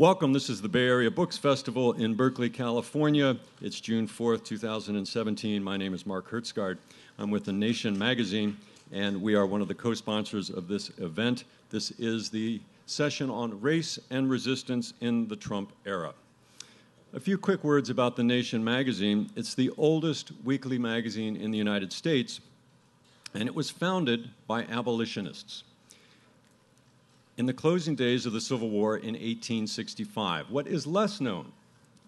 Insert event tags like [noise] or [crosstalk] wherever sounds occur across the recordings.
Welcome. This is the Bay Area Books Festival in Berkeley, California. It's June 4th, 2017. My name is Mark Hertsgaard. I'm with The Nation magazine, and we are one of the co sponsors of this event. This is the session on race and resistance in the Trump era. A few quick words about The Nation magazine. It's the oldest weekly magazine in the United States, and it was founded by abolitionists in the closing days of the Civil War in 1865. What is less known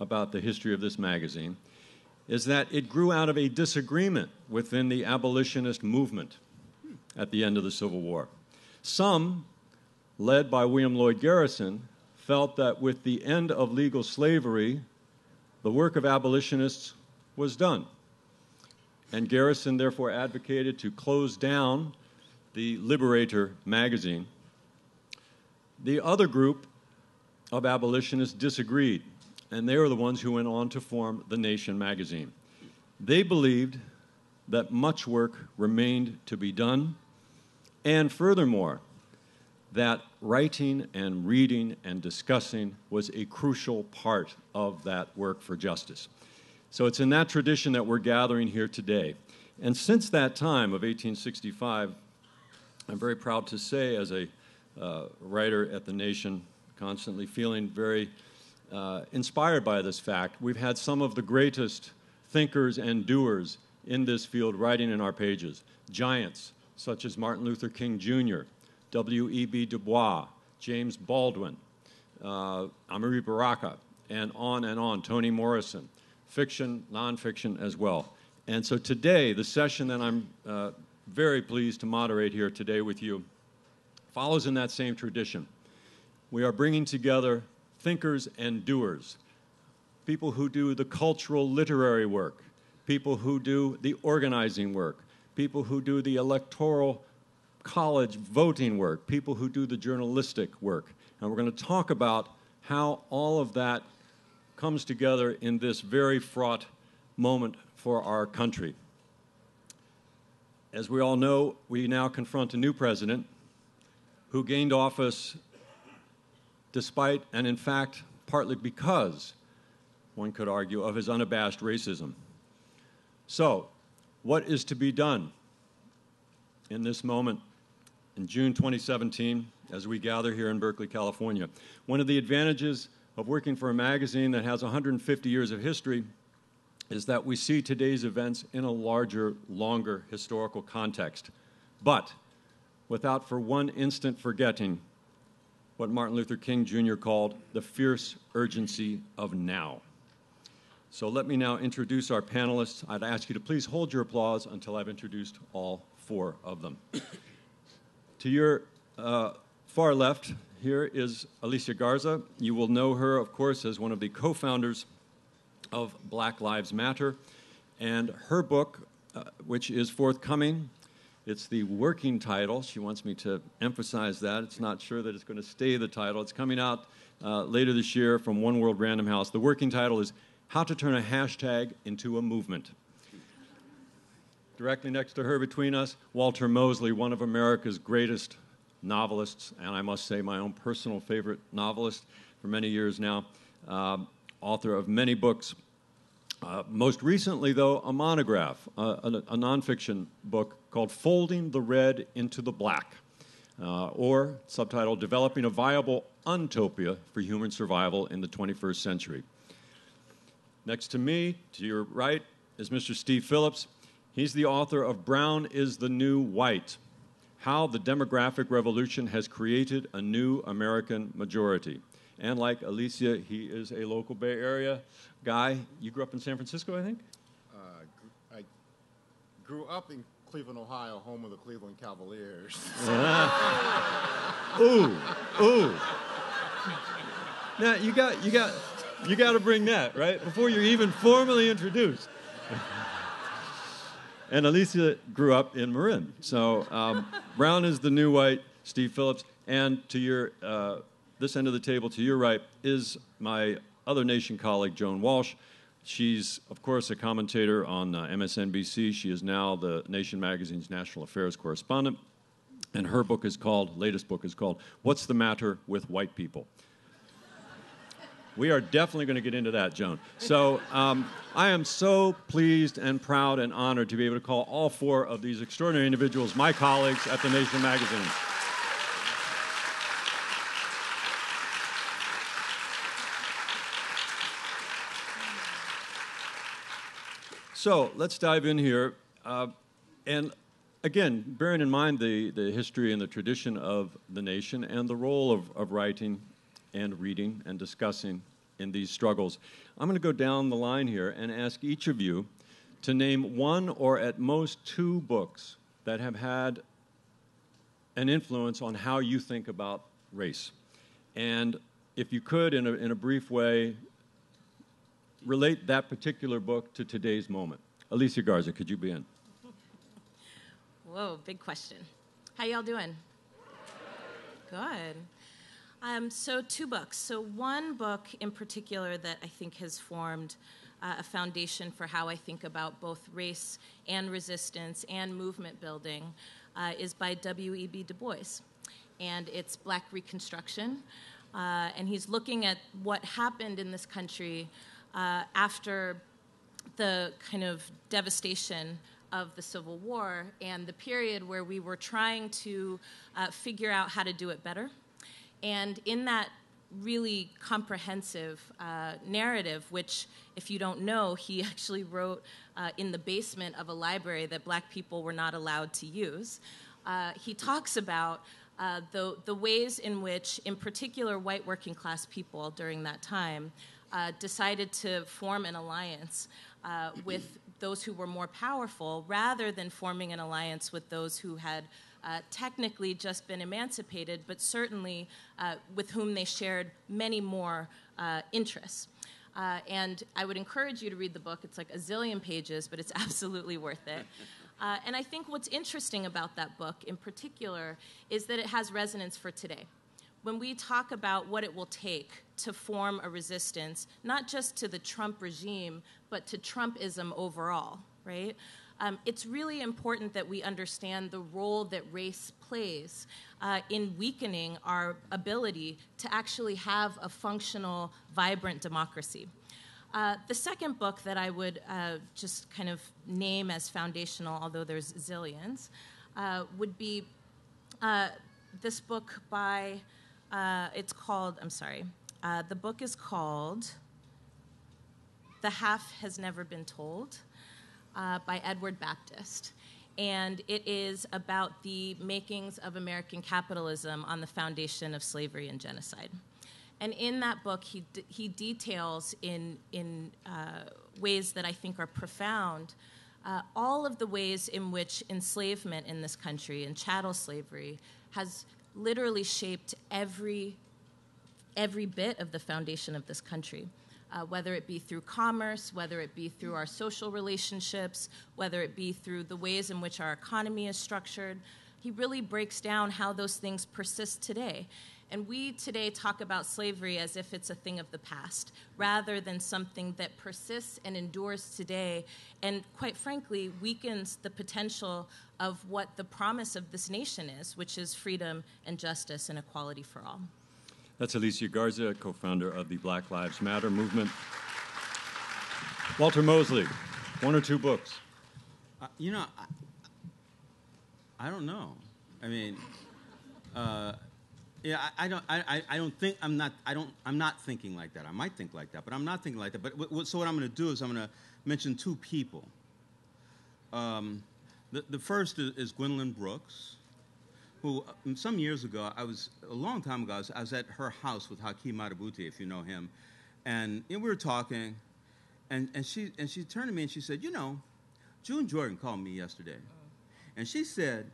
about the history of this magazine is that it grew out of a disagreement within the abolitionist movement at the end of the Civil War. Some, led by William Lloyd Garrison, felt that with the end of legal slavery, the work of abolitionists was done. And Garrison therefore advocated to close down the Liberator magazine the other group of abolitionists disagreed, and they were the ones who went on to form The Nation magazine. They believed that much work remained to be done, and furthermore, that writing and reading and discussing was a crucial part of that work for justice. So it's in that tradition that we're gathering here today. And since that time of 1865, I'm very proud to say, as a uh, writer at The Nation, constantly feeling very uh, inspired by this fact. We've had some of the greatest thinkers and doers in this field writing in our pages. Giants such as Martin Luther King Jr., W.E.B. Du Bois, James Baldwin, uh, Amiri Baraka, and on and on, Toni Morrison, fiction, nonfiction as well. And so today, the session that I'm uh, very pleased to moderate here today with you follows in that same tradition. We are bringing together thinkers and doers, people who do the cultural literary work, people who do the organizing work, people who do the electoral college voting work, people who do the journalistic work. And we're going to talk about how all of that comes together in this very fraught moment for our country. As we all know, we now confront a new president, who gained office despite, and in fact, partly because, one could argue, of his unabashed racism. So, what is to be done in this moment in June 2017 as we gather here in Berkeley, California? One of the advantages of working for a magazine that has 150 years of history is that we see today's events in a larger, longer historical context. But without for one instant forgetting what Martin Luther King Jr. called the fierce urgency of now. So let me now introduce our panelists. I'd ask you to please hold your applause until I've introduced all four of them. [coughs] to your uh, far left here is Alicia Garza. You will know her, of course, as one of the co founders of Black Lives Matter. And her book, uh, which is forthcoming, it's the working title. She wants me to emphasize that. It's not sure that it's going to stay the title. It's coming out uh, later this year from One World Random House. The working title is How to Turn a Hashtag into a Movement. Directly next to her, between us, Walter Mosley, one of America's greatest novelists, and I must say my own personal favorite novelist for many years now, uh, author of many books uh, most recently, though, a monograph, uh, a, a, nonfiction book called Folding the Red into the Black, uh, or subtitled Developing a Viable Untopia for Human Survival in the 21st Century. Next to me, to your right, is Mr. Steve Phillips. He's the author of Brown is the New White How the Demographic Revolution Has Created a New American Majority. And like Alicia, he is a local Bay Area guy. You grew up in San Francisco, I think? Uh, I grew up in Cleveland, Ohio, home of the Cleveland Cavaliers. [laughs] ooh, ooh. Now you got you got you got to bring that right before you're even formally introduced. [laughs] and Alicia grew up in Marin, so um, Brown is the new white. Steve Phillips, and to your uh, this end of the table to your right is my other nation colleague, Joan Walsh. She's, of course, a commentator on uh, MSNBC. She is now the Nation magazine's national affairs correspondent. And her book is called, latest book is called, What's the Matter with White People? We are definitely going to get into that, Joan. So um, I am so pleased and proud and honored to be able to call all four of these extraordinary individuals my colleagues at The Nation magazine. So let's dive in here. Uh, and again, bearing in mind the, the history and the tradition of the nation and the role of, of writing and reading and discussing in these struggles, I'm going to go down the line here and ask each of you to name one or at most two books that have had an influence on how you think about race. And if you could, in a, in a brief way, relate that particular book to today's moment. Alicia Garza, could you be in? Whoa, big question. How y'all doing? Good. Um, so, two books. So, one book in particular that I think has formed uh, a foundation for how I think about both race and resistance and movement building uh, is by W.E.B. Du Bois. And it's Black Reconstruction. Uh, and he's looking at what happened in this country uh, after the kind of devastation of the Civil War and the period where we were trying to uh, figure out how to do it better. And in that really comprehensive uh, narrative, which, if you don't know, he [laughs] actually wrote uh, in the basement of a library that black people were not allowed to use. Uh, he talks about uh, the, the ways in which, in particular, white working class people during that time uh, decided to form an alliance uh, with those who were more powerful rather than forming an alliance with those who had uh, technically just been emancipated, but certainly uh, with whom they shared many more uh, interests. Uh, and I would encourage you to read the book. It's like a zillion pages, but it's [laughs] absolutely worth it. And I think what's interesting about that book in particular is that it has resonance for today when we talk about what it will take to form a resistance, not just to the Trump regime, but to Trumpism overall, right? Um, it's really important that we understand the role that race plays uh, in weakening our ability to actually have a functional, vibrant democracy. Uh, the second book that I would uh, just kind of name as foundational, although there's zillions, uh, would be uh, this book by uh, it's called, I'm sorry, uh, the book is called The Half Has Never Been Told uh, by Edward Baptist. And it is about the makings of American capitalism on the foundation of slavery and genocide. And in that book, he, he details in, in uh, ways that I think are profound uh, all of the ways in which enslavement in this country and chattel slavery has literally shaped every every bit of the foundation of this country. Uh, whether it be through commerce, whether it be through our social relationships, whether it be through the ways in which our economy is structured. He really breaks down how those things persist today. And we today talk about slavery as if it's a thing of the past, rather than something that persists and endures today, and quite frankly, weakens the potential of what the promise of this nation is, which is freedom and justice and equality for all. That's Alicia Garza, co founder of the Black Lives Matter movement. Walter Mosley, one or two books. Uh, you know, I, I, don't know. I mean, uh, yeah, I, I, don't. I, I don't think I'm not. I don't. I'm not thinking like that. I might think like that, but I'm not thinking like that. But w- so what I'm going to do is I'm going to mention two people. Um, the, the first is, is Gwendolyn Brooks, who um, some years ago I was a long time ago I was, I was at her house with Hakeem Madhubuti, if you know him, and, and we were talking, and, and she and she turned to me and she said, you know, June Jordan called me yesterday, and she said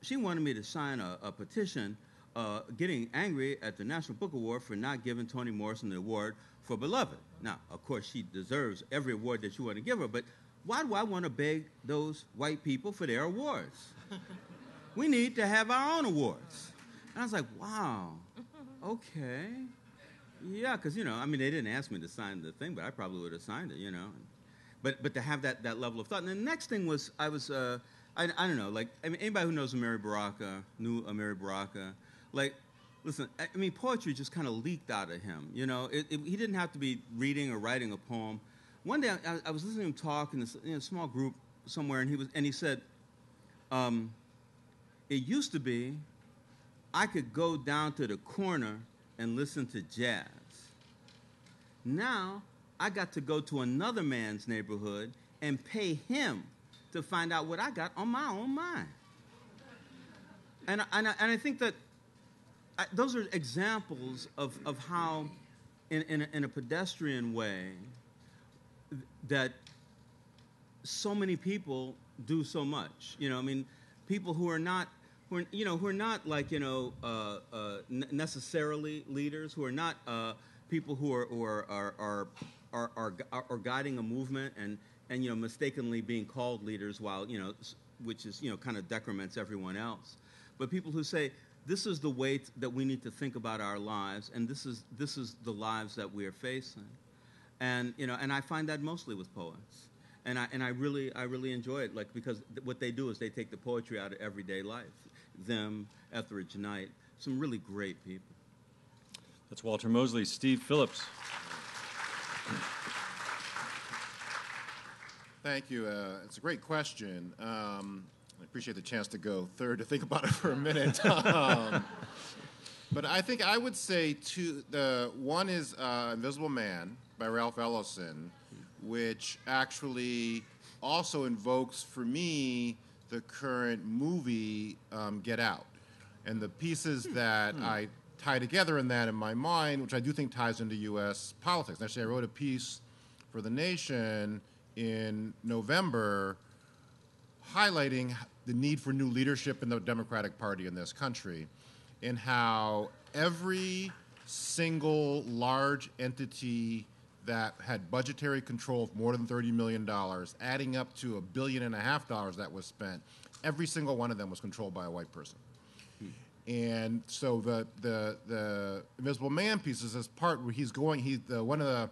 she wanted me to sign a, a petition uh, getting angry at the National Book Award for not giving Toni Morrison the award for Beloved. Now, of course, she deserves every award that you want to give her, but why do I want to beg those white people for their awards? [laughs] we need to have our own awards. And I was like, wow, okay. Yeah, because, you know, I mean, they didn't ask me to sign the thing, but I probably would have signed it, you know. But, but to have that, that level of thought. And the next thing was, I was, uh, I, I don't know, like, I mean, anybody who knows Amiri Baraka, knew Amiri Baraka, like listen, I mean, poetry just kind of leaked out of him. You know, it, it, he didn't have to be reading or writing a poem. One day, I, I was listening to him talk in this in a small group somewhere, and he was and he said, um, "It used to be, I could go down to the corner and listen to jazz. Now, I got to go to another man's neighborhood and pay him to find out what I got on my own mind." And and I, and I think that I, those are examples of, of how, in, in, a, in a pedestrian way, that so many people do so much. You know, I mean, people who are not, who are, you know, who are not like you know uh, uh, necessarily leaders, who are not uh, people who are who are are, are, are, are, are, guiding a movement and and you know mistakenly being called leaders while you know which is you know kind of decrements everyone else. But people who say this is the way that we need to think about our lives and this is this is the lives that we are facing. And you know and i find that mostly with poets. And i and i really i really enjoy it like because th- what they do is they take the poetry out of everyday life them etheridge knight some really great people That's Walter Mosley. Steve Phillips. Thank you. Uh, it's a great question. Um, I appreciate the chance to go third to think about it for a minute. [laughs] um, but I think I would say two. The one is uh, Invisible Man by Ralph Ellison, which actually also invokes for me the current movie um, Get Out, and the pieces that I tie together in that in my mind, which I do think ties into U.S. politics. Actually, I wrote a piece for the Nation in November highlighting the need for new leadership in the Democratic Party in this country and how every single large entity that had budgetary control of more than $30 million, adding up to a billion and a half dollars that was spent, every single one of them was controlled by a white person. And so the, the, the Invisible Man piece is this part where he's going, he, the, one of the,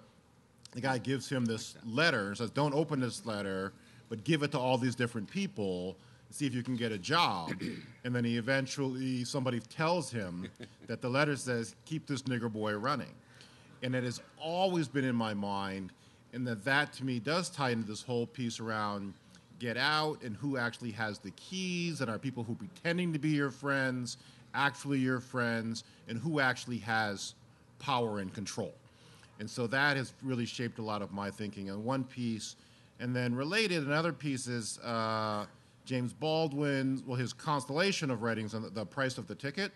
the guy gives him this letter and says, Don't open this letter, but give it to all these different people see if you can get a job. and then he eventually, somebody tells him that the letter says, Keep this nigger boy running. And it has always been in my mind, and that that to me does tie into this whole piece around get out and who actually has the keys and are people who pretending to be your friends actually your friends and who actually has power and control. And so that has really shaped a lot of my thinking on one piece. And then related another piece is uh, james baldwin well his constellation of writings on the, the price of the ticket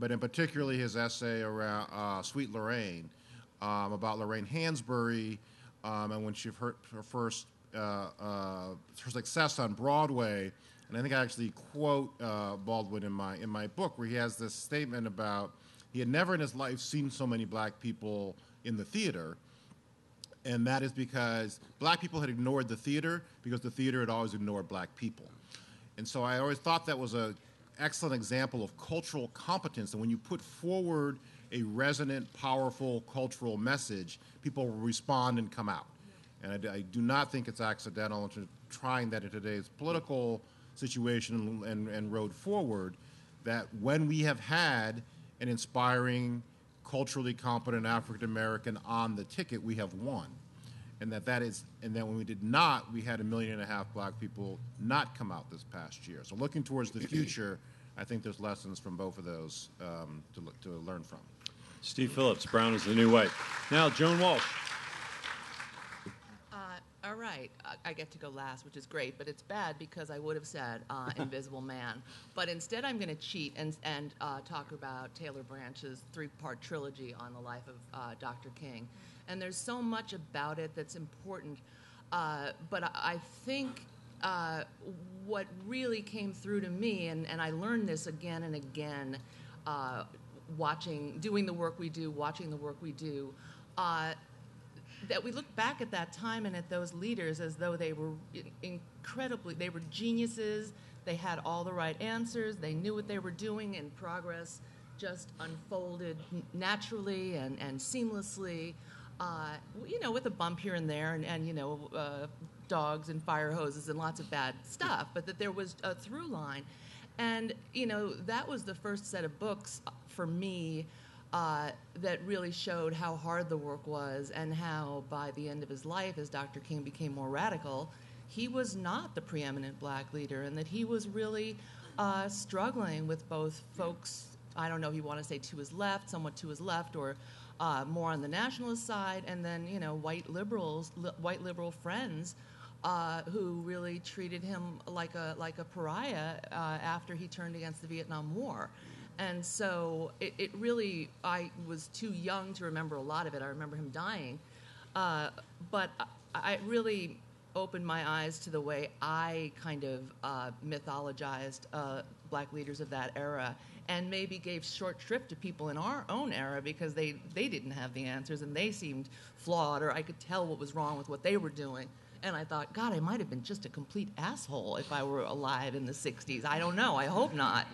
but in particularly his essay around uh, sweet lorraine um, about lorraine hansberry um, and when she heard her first uh, uh, her success on Broadway, and I think I actually quote uh, Baldwin in my in my book where he has this statement about he had never in his life seen so many black people in the theater, and that is because black people had ignored the theater because the theater had always ignored black people, and so I always thought that was a excellent example of cultural competence. And when you put forward a resonant, powerful cultural message, people will respond and come out. And I do not think it's accidental into trying that in today's political situation and, and road forward, that when we have had an inspiring, culturally competent African American on the ticket, we have won. And that that is, and that when we did not, we had a million and a half black people not come out this past year. So looking towards the [clears throat] future, I think there's lessons from both of those um, to, look, to learn from. Steve Phillips. Brown is the new white. Now, Joan Walsh. Uh, all right, I, get to go last, which is great, but it's bad because I would have said uh, [laughs] Invisible Man. But instead, I'm going to cheat and, and uh, talk about Taylor Branch's three part trilogy on the life of uh, Dr. King. And there's so much about it that's important. Uh, but I, I think uh, what really came through to me, and, and I learned this again and again uh, watching, doing the work we do, watching the work we do. Uh, that we look back at that time and at those leaders as though they were incredibly, they were geniuses, they had all the right answers, they knew what they were doing, and progress just unfolded naturally and, and seamlessly, uh, you know, with a bump here and there, and, and you know, uh, dogs and fire hoses and lots of bad stuff, but that there was a through line. And, you know, that was the first set of books for me uh, that really showed how hard the work was and how by the end of his life, as Dr. King became more radical, he was not the preeminent black leader and that he was really uh, struggling with both folks, I don't know if you want to say to his left, somewhat to his left, or uh, more on the nationalist side, and then, you know, white liberals, li- white liberal friends uh, who really treated him like a like a pariah uh, after he turned against the Vietnam War. And so it, it, really, I was too young to remember a lot of it. I remember him dying. Uh, but I, I, really opened my eyes to the way I kind of uh, mythologized uh, black leaders of that era and maybe gave short shrift to people in our own era because they, they didn't have the answers and they seemed flawed or I could tell what was wrong with what they were doing. And I thought, God, I might have been just a complete asshole if I were alive in the 60s. I don't know. I hope not.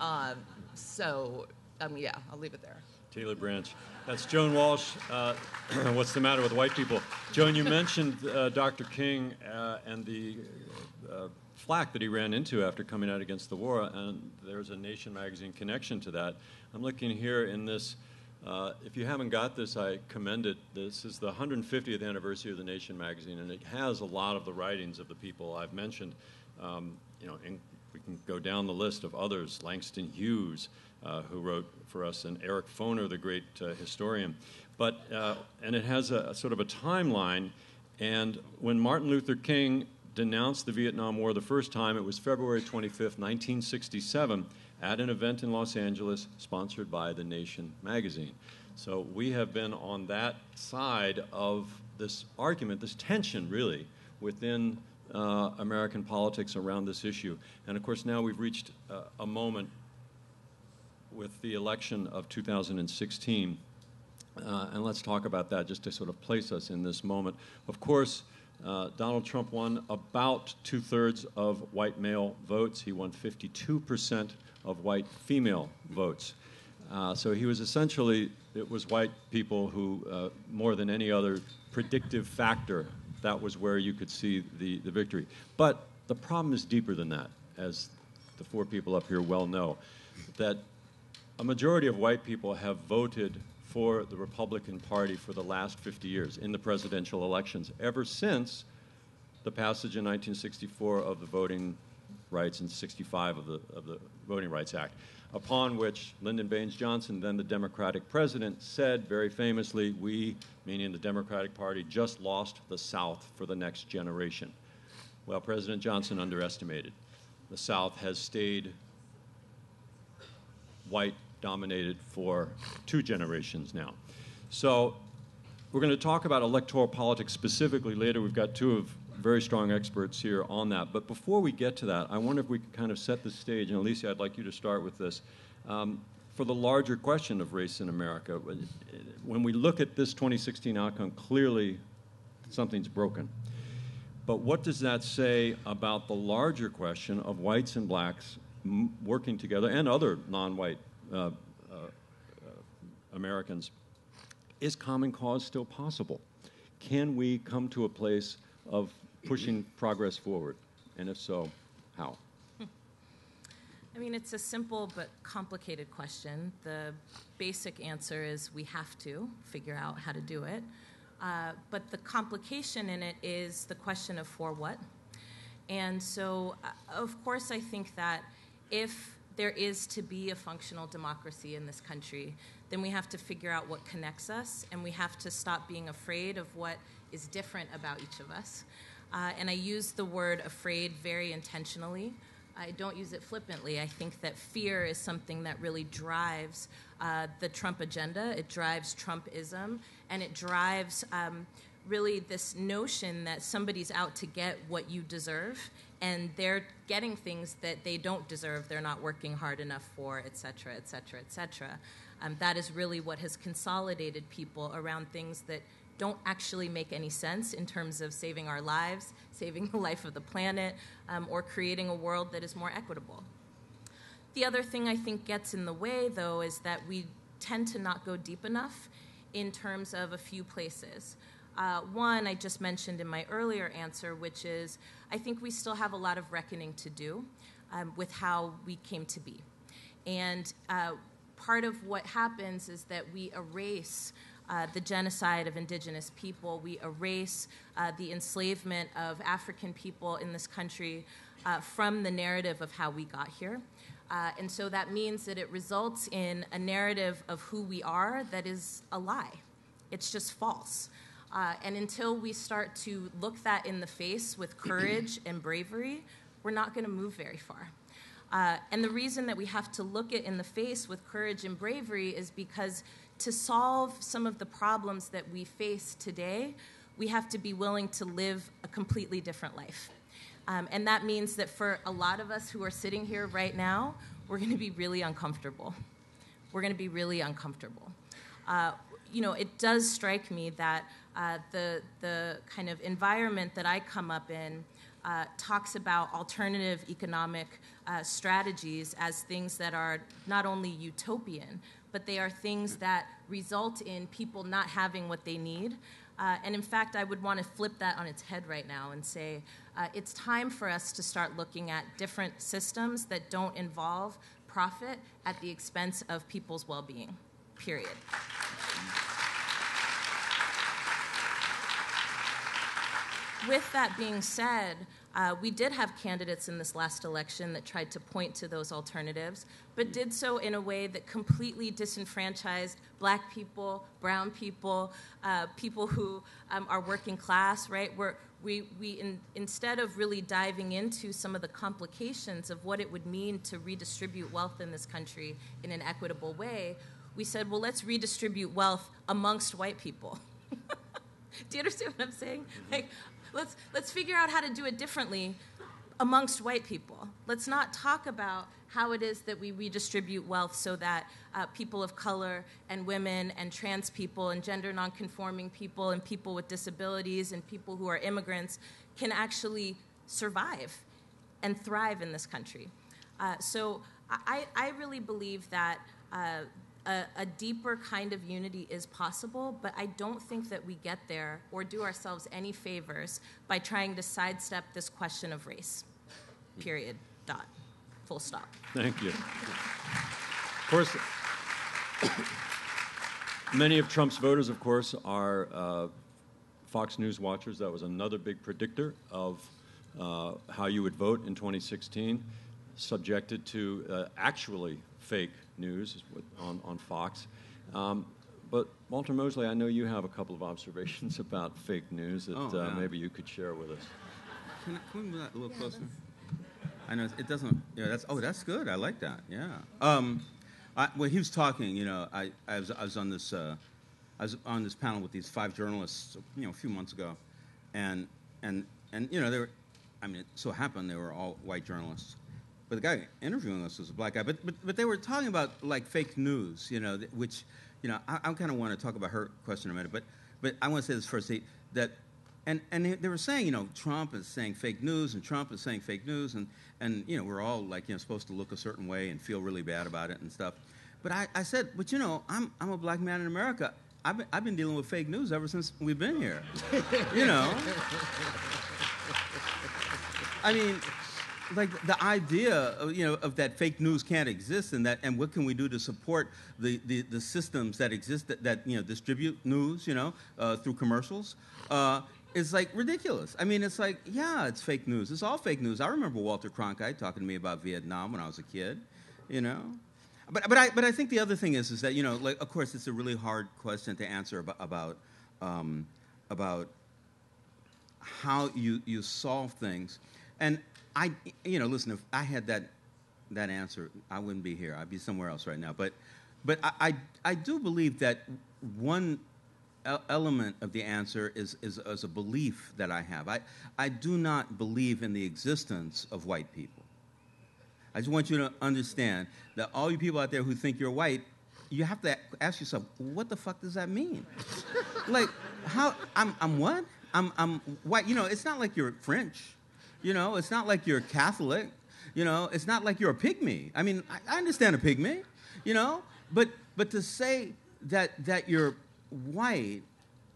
Uh, so, um, yeah, I'll leave it there. Taylor Branch. That's Joan Walsh. Uh, [clears throat] what's the matter with white people? Joan, you mentioned uh, Dr. King uh, and the uh, flack that he ran into after coming out against the war, and there's a Nation magazine connection to that. I'm looking here in this. Uh, if you haven't got this, I commend it. This is the 150th anniversary of the Nation magazine, and it has a lot of the writings of the people I've mentioned. Um, you know, in, we can go down the list of others. Langston Hughes, uh, who wrote for us, and Eric Foner, the great uh, historian. But uh, and it has a, a sort of a timeline. And when Martin Luther King denounced the Vietnam War the first time, it was February 25th, 1967, at an event in Los Angeles sponsored by The Nation magazine. So we have been on that side of this argument, this tension really, within uh, American politics around this issue. And of course, now we've reached uh, a moment with the election of 2016. Uh, and let's talk about that just to sort of place us in this moment. Of course, uh, Donald Trump won about two thirds of white male votes. He won 52% of white female votes. Uh, so he was essentially, it was white people who, uh, more than any other predictive factor, that was where you could see the, the victory. But the problem is deeper than that, as the four people up here well know, that a majority of white people have voted for the Republican Party for the last 50 years in the presidential elections, ever since the passage in 1964 of the Voting Rights and 65 of the, of the Voting Rights Act, upon which Lyndon Baines Johnson, then the Democratic president, said very famously, We, meaning the Democratic Party, just lost the South for the next generation. Well, President Johnson underestimated. The South has stayed white dominated for two generations now. So we're going to talk about electoral politics specifically later. We've got two of very strong experts here on that. But before we get to that, I wonder if we could kind of set the stage. And Alicia, I'd like you to start with this. Um, for the larger question of race in America, when we look at this 2016 outcome, clearly something's broken. But what does that say about the larger question of whites and blacks working together and other non white uh, uh, Americans. Is common cause still possible? Can we come to a place of pushing progress forward? And if so, how? I mean, it's a simple but complicated question. The basic answer is we have to figure out how to do it. Uh, but the complication in it is the question of for what. And so, uh, of course, I think that if there is to be a functional democracy in this country, then we have to figure out what connects us, and we have to stop being afraid of what is different about each of us. Uh, and I use the word afraid very intentionally. I don't use it flippantly. I think that fear is something that really drives uh, the Trump agenda. It drives Trumpism, and it drives um, really this notion that somebody's out to get what you deserve and they're getting things that they don't deserve, they're not working hard enough for, et cetera, et cetera, et cetera. Um, that is really what has consolidated people around things that don't actually make any sense in terms of saving our lives, [laughs] saving the life of the planet, um, or creating a world that is more equitable. The other thing I think gets in the way, though, is that we tend to not go deep enough in terms of a few places. Uh, one, I just mentioned in my earlier answer, which is I think we still have a lot of reckoning to do. um, with how we came to be. And uh, part of what happens is that we erase uh, the genocide of indigenous people, we erase uh, the enslavement of African people in this country uh, from the narrative of how we got here. Uh, and so that means that it results in a narrative of who we are that is a lie. It's just false. Uh, and until we start to look that in the face with courage and bravery, we're not going to move very far. Uh, and the reason that we have to look it in the face with courage and bravery is because to solve some of the problems that we face today, we have to be willing to live a completely different life. Um, and that means that for a lot of us who are sitting here right now, we're going to be really uncomfortable. We're going to be really uncomfortable. Uh, you know, it does strike me that uh, the, the kind of environment that I come up in uh, talks about alternative economic uh, strategies as things that are not only utopian, but they are things that result in people not having what they need. Uh, and in fact, I would want to flip that on its head right now and say uh, it's time for us to start looking at different systems that don't involve profit at the expense of people's well being, period. with that being said, uh, we did have candidates in this last election that tried to point to those alternatives, but did so in a way that completely disenfranchised black people, brown people, uh, people who um, are working class, right? We're, we, we in, instead of really diving into some of the complications of what it would mean to redistribute wealth in this country in an equitable way, we said, well, let's redistribute wealth amongst white people. [laughs] Do you understand what I'm saying? Like, let's let's figure out how to do it differently amongst white people. Let's not talk about how it is that we redistribute wealth so that uh, people of color and women and trans people and gender nonconforming people and people with disabilities and people who are immigrants can actually survive and thrive in this country. Uh, so I, I, really believe that uh, a, a, deeper kind of unity is possible, but I don't think that we get there or do ourselves any favors by trying to sidestep this question of race. Period. Dot. Full stop. Thank you. Of course, many of Trump's voters, of course, are uh, Fox News watchers. That was another big predictor of uh, how you would vote in 2016, subjected to uh, actually fake news on, on Fox. Um, but Walter Mosley, I know you have a couple of observations [laughs] about fake news that oh, uh, maybe you could share with us. Can, I, can we move that a little yeah, closer? I know it doesn't. Yeah, that's. Oh, that's good. I like that. Yeah. Um, I, when he was talking, you know, I, I was I was on this uh, I was on this panel with these five journalists, you know, a few months ago, and and and you know they were, I mean, it so happened they were all white journalists, but the guy interviewing us was a black guy. But but but they were talking about like fake news, you know, which you know I, I kind of want to talk about her question in a minute. But but I want to say this first that and and they were saying you know Trump is saying fake news and Trump is saying fake news and and you know we're all like you know supposed to look a certain way and feel really bad about it and stuff. But I, I said, but you know, I'm I'm a black man in America. I've been, I've been dealing with fake news ever since we've been here. [laughs] you know. I mean, like the idea of, you know of that fake news can't exist and that and what can we do to support the, the, the systems that exist that, that you know distribute news you know uh, through commercials uh, is like ridiculous. I mean it's like yeah it's fake news. It's all fake news. I remember walter cronkite talking to me about vietnam when i was a kid you know? But, but, I, but I think the other thing is, is that, you know, like, of course, it's a really hard question to answer about, about, um, about how you, you solve things. And I, you know, listen, if I had that, that answer, I wouldn't be here. I'd be somewhere else right now. But, but I, I, I do believe that one element of the answer is, is, is, a belief that I have. I, I do not believe in the existence of white people. I just want you to understand that all you people out there who think you're white, you have to ask yourself, what the fuck does that mean? like, how, I'm, I'm what? I'm, I'm white. You know, it's not like you're French. You know, it's not like you're Catholic. You know, it's not like you're a pygmy. I mean, I, I understand a pygmy, you know, but but to say that that you're white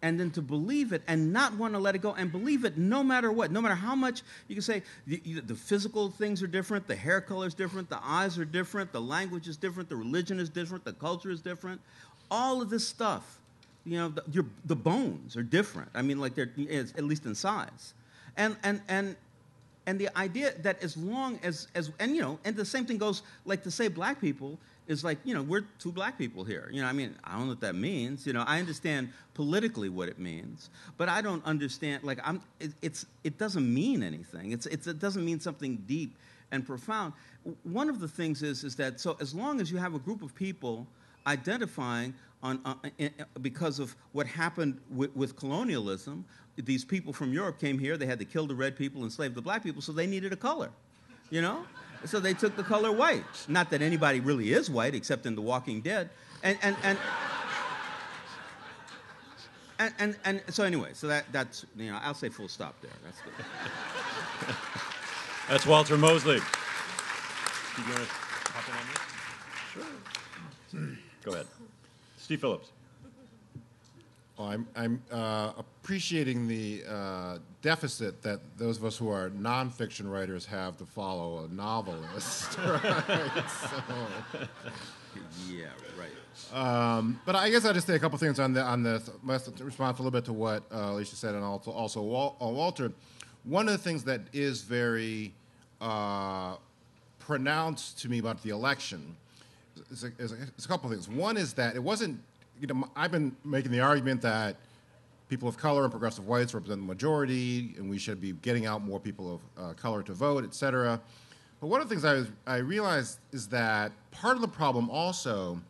and then to believe it and not want to let it go and believe it no matter what, no matter how much you can say the, the physical things are different, the hair color is different, the eyes are different, the language is different, the religion is different, the culture is different. All of this stuff, you know, the, your, the bones are different. I mean, like they're at least in size, and and and and the idea that as long as as and you know, and the same thing goes like to say black people is like, you know, we're two black people here. You know, I mean, I don't know what that means. You know, I understand politically what it means, but I don't understand, like, I'm, it, it's, it doesn't mean anything. It's, it's, it doesn't mean something deep and profound. One of the things is, is that, so as long as you have a group of people identifying on, uh, in, because of what happened with, with colonialism, these people from Europe came here, they had to kill the red people, enslave the black people, so they needed a color, you know? So they took the color white. Not that anybody really is white, except in The Walking Dead. And, and, and, and, and, and so anyway, so that, that's, you know, I'll say full stop there. That's good. That's Walter Mosley. You want to hop in on this? Sure. Go ahead. Steve Phillips. Well, I'm, I'm uh, appreciating the uh, deficit that those of us who are nonfiction writers have to follow a novelist. [laughs] right? so, yeah, right. um, but I guess I'll just say a couple things on the on the response a little bit to what uh, Alicia said, and also also Wal- uh, Walter. One of the things that is very uh, pronounced to me about the election is a, is, a, is a couple of things. One is that it wasn't you know, I've been making the argument that people of color and progressive whites represent the majority, and we should be getting out more people of uh, color to vote, et cetera. But one of the things I, was, I realized is that part of the problem also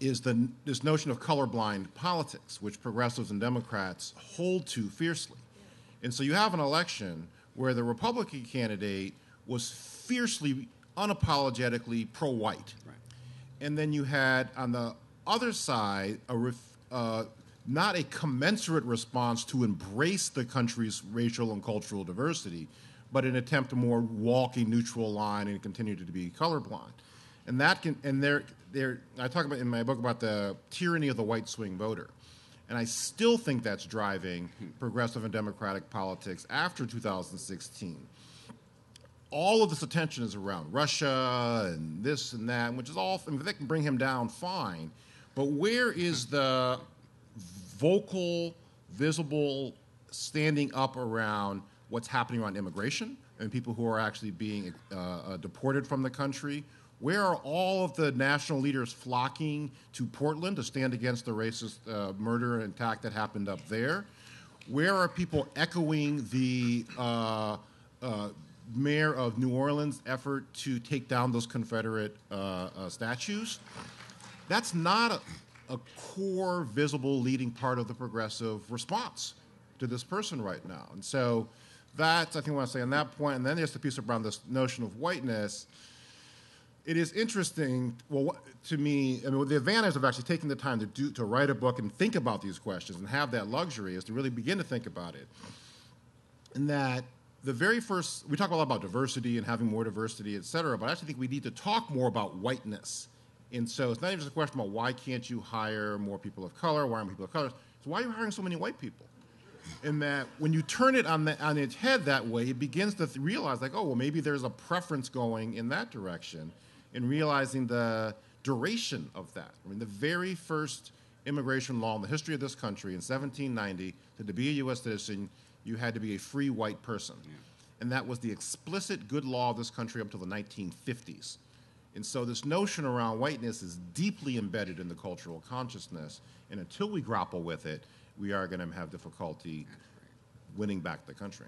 is the, this notion of colorblind politics, which progressives and Democrats hold to fiercely. And so you have an election where the Republican candidate was fiercely, unapologetically pro white. Right. And then you had on the other side, a ref, uh, not a commensurate response to embrace the country's racial and cultural diversity, but an attempt to more walk a neutral line and continue to be colorblind. And that can, and there, there, I talk about in my book about the tyranny of the white swing voter. And I still think that's driving progressive and democratic politics after 2016. All of this attention is around Russia and this and that, which is all, if they can bring him down, fine. But where is the vocal, visible standing up around what's happening around immigration and people who are actually being uh, uh, deported from the country? Where are all of the national leaders flocking to Portland to stand against the racist uh, murder and attack that happened up there? Where are people echoing the uh, uh, mayor of New Orleans' effort to take down those Confederate uh, statues? That's not a, a core, visible, leading part of the progressive response to this person right now. And so that's, I think, what I say on that point. And then there's the piece around this notion of whiteness. It is interesting, well, to me, I mean, the advantage of actually taking the time to do to write a book and think about these questions and have that luxury is to really begin to think about it. And that the very first, we talk a lot about diversity and having more diversity, et cetera, but I actually think we need to talk more about whiteness and so it's not even just a question about why can't you hire more people of color, why aren't people of color? It's why are you hiring so many white people? In that when you turn it on, the, on its head that way, it begins to th- realize, like, oh, well, maybe there's a preference going in that direction, and realizing the duration of that. I mean, the very first immigration law in the history of this country in 1790, that to be a U.S. citizen, you had to be a free white person. Yeah. And that was the explicit good law of this country up until the 1950s. And so this notion around whiteness is deeply embedded in the cultural consciousness. And until we grapple with it, we are going to have difficulty winning back the country.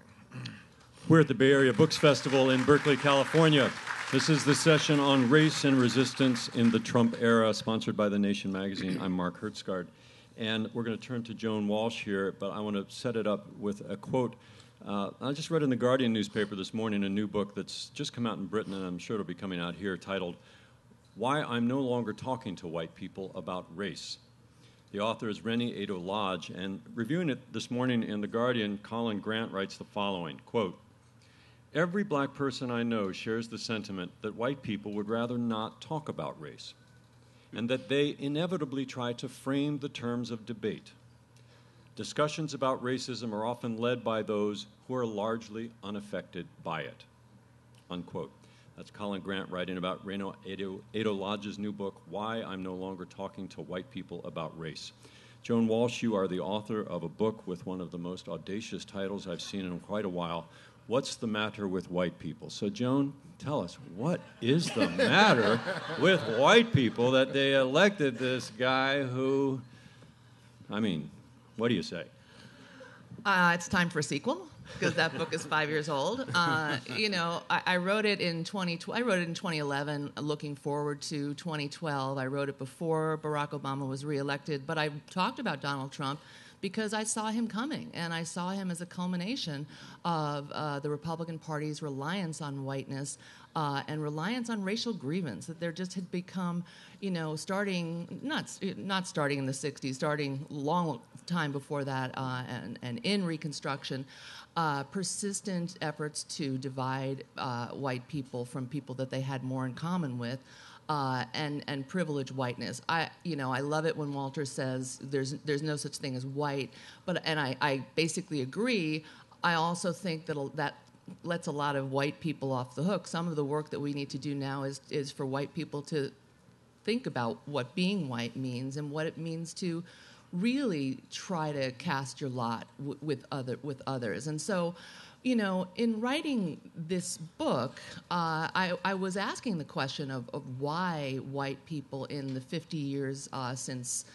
We're at the Bay Area Books Festival in Berkeley, California. This is the session on race and resistance in the Trump era, sponsored by The Nation magazine. I'm Mark Hertsgaard. And we're going to turn to Joan Walsh here, but I want to set it up with a quote uh, I just read in the Guardian newspaper this morning a new book that's just come out in Britain, and I'm sure it'll be coming out here, titled Why I'm No Longer Talking to White People About Race. The author is Reni Eddo-Lodge, and reviewing it this morning in The Guardian, Colin Grant writes the following quote, Every black person I know shares the sentiment that white people would rather not talk about race, and that they inevitably try to frame the terms of debate Discussions about racism are often led by those who are largely unaffected by it. Unquote. That's Colin Grant writing about Reni Eddo, Ado Lodge's new book, Why I'm No Longer Talking to White People About Race. Joan Walsh, you are the author of a book with one of the most audacious titles I've seen in quite a while. What's the matter with white people? So, Joan, tell us, what is the matter [laughs] with white people that they elected this guy who, I mean, what do you say? Uh, it's time for a sequel because that book is five years old. Uh, you know, I, I, wrote it in 2012. I wrote it in 2011, looking forward to 2012. I wrote it before Barack Obama was reelected, but I talked about Donald Trump because I saw him coming, and I saw him as a culmination of uh, the Republican Party's reliance on whiteness uh, and reliance on racial grievance. That there just had become, you know, starting not not starting in the '60s, starting long time before that, uh, and and in Reconstruction. Uh, persistent efforts to divide uh, white people from people that they had more in common with, uh, and and privilege whiteness. I you know I love it when Walter says there's there's no such thing as white, but and I, I basically agree. I also think that that lets a lot of white people off the hook. Some of the work that we need to do now is is for white people to think about what being white means and what it means to really try to cast your lot w- with other with others. And so you know, in writing this book, uh, I, I, was asking the question of, of, why white people in the 50 years uh, since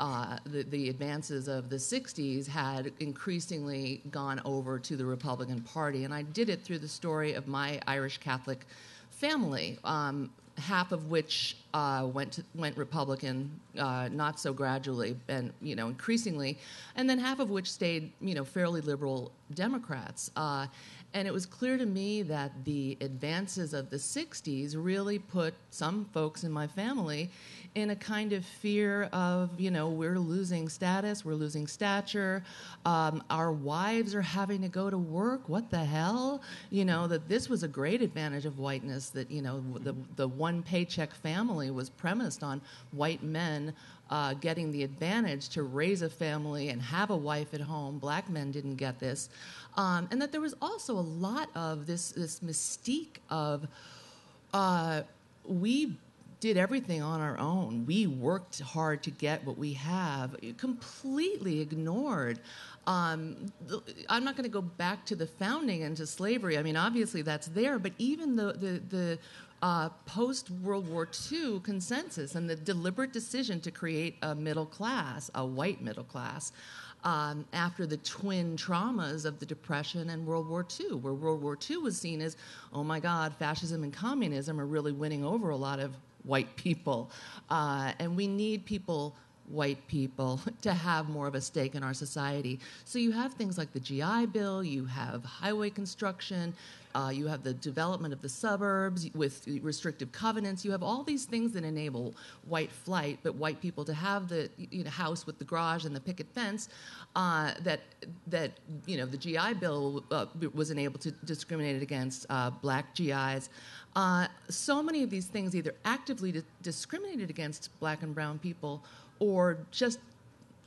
uh, the, the, advances of the 60s had increasingly gone over to the Republican Party. And I did it through the story of my Irish Catholic family. Um, half of which uh, went to, went Republican, uh, not so gradually, and you know increasingly, and then half of which stayed you know fairly liberal Democrats. Uh, and it was clear to me that the advances of the 60s really put some folks in my family in a kind of fear of, you know, we're losing status, we're losing stature, um, our wives are having to go to work. What the hell? You know, that this was a great advantage of whiteness, that, you know, the, the one paycheck family was premised on white men uh, getting the advantage to raise a family and have a wife at home. Black men didn't get this. Um, and that there was also a lot of this, this mystique of uh, we did everything on our own. We worked hard to get what we have, completely ignored. Um, I'm not going to go back to the founding and to slavery. I mean, obviously that's there, but even the, the, the uh, post World War II consensus and the deliberate decision to create a middle class, a white middle class, um, after the twin traumas of the Depression and World War II, where World War II was seen as, oh my God, fascism and communism are really winning over a lot of white people. Uh, and we need people white people [laughs] to have more of a stake in our society. So you have things like the GI Bill, you have highway construction, uh, you have the development of the suburbs with restrictive covenants. You have all these things that enable white flight, but white people to have the you know, house with the garage and the picket fence. Uh, that that you know the GI Bill uh, wasn't able to discriminate against uh, black GIs. Uh, so many of these things either actively discriminated against black and brown people or just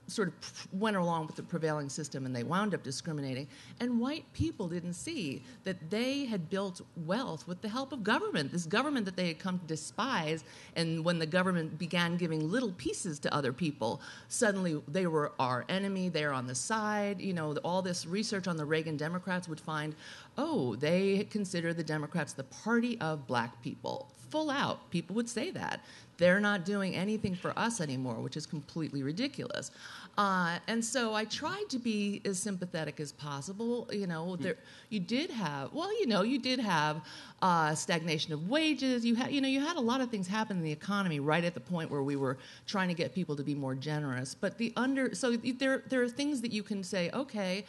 sort of went along with the prevailing system and they wound up discriminating. And white people didn't see that they had built wealth with the help of government, this government that they had come to despise. And when the government began giving little pieces to other people, suddenly they were our enemy, they're on the side. You know, all this research on the Reagan Democrats would find, oh, they consider the Democrats the party of black people. Full out, people would say that they're not doing anything for us anymore, which is completely ridiculous. Uh, and so I tried to be as sympathetic as possible. You know, there, you did have, well, you know, you did have uh, stagnation of wages. You had, you know, you had a lot of things happen in the economy right at the point where we were trying to get people to be more generous. But the under, so there, there are things that you can say, okay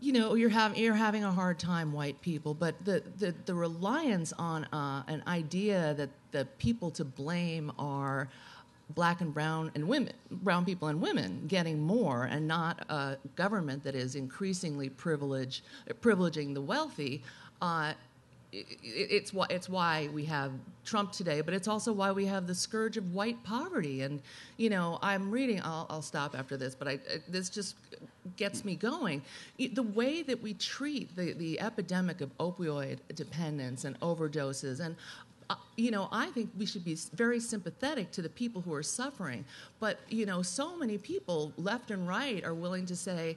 you know you're having you're having a hard time white people but the the, the reliance on uh, an idea that the people to blame are black and brown and women brown people and women getting more and not a government that is increasingly privilege privileging the wealthy uh, it's why it's why we have Trump today, but it's also why we have the scourge of white poverty. And you know, I'm reading. I'll, I'll stop after this, but I, this just gets me going. The way that we treat the, the epidemic of opioid dependence and overdoses and uh, you know, I think we should be very sympathetic to the people who are suffering. But, you know, so many people, left and right, are willing to say,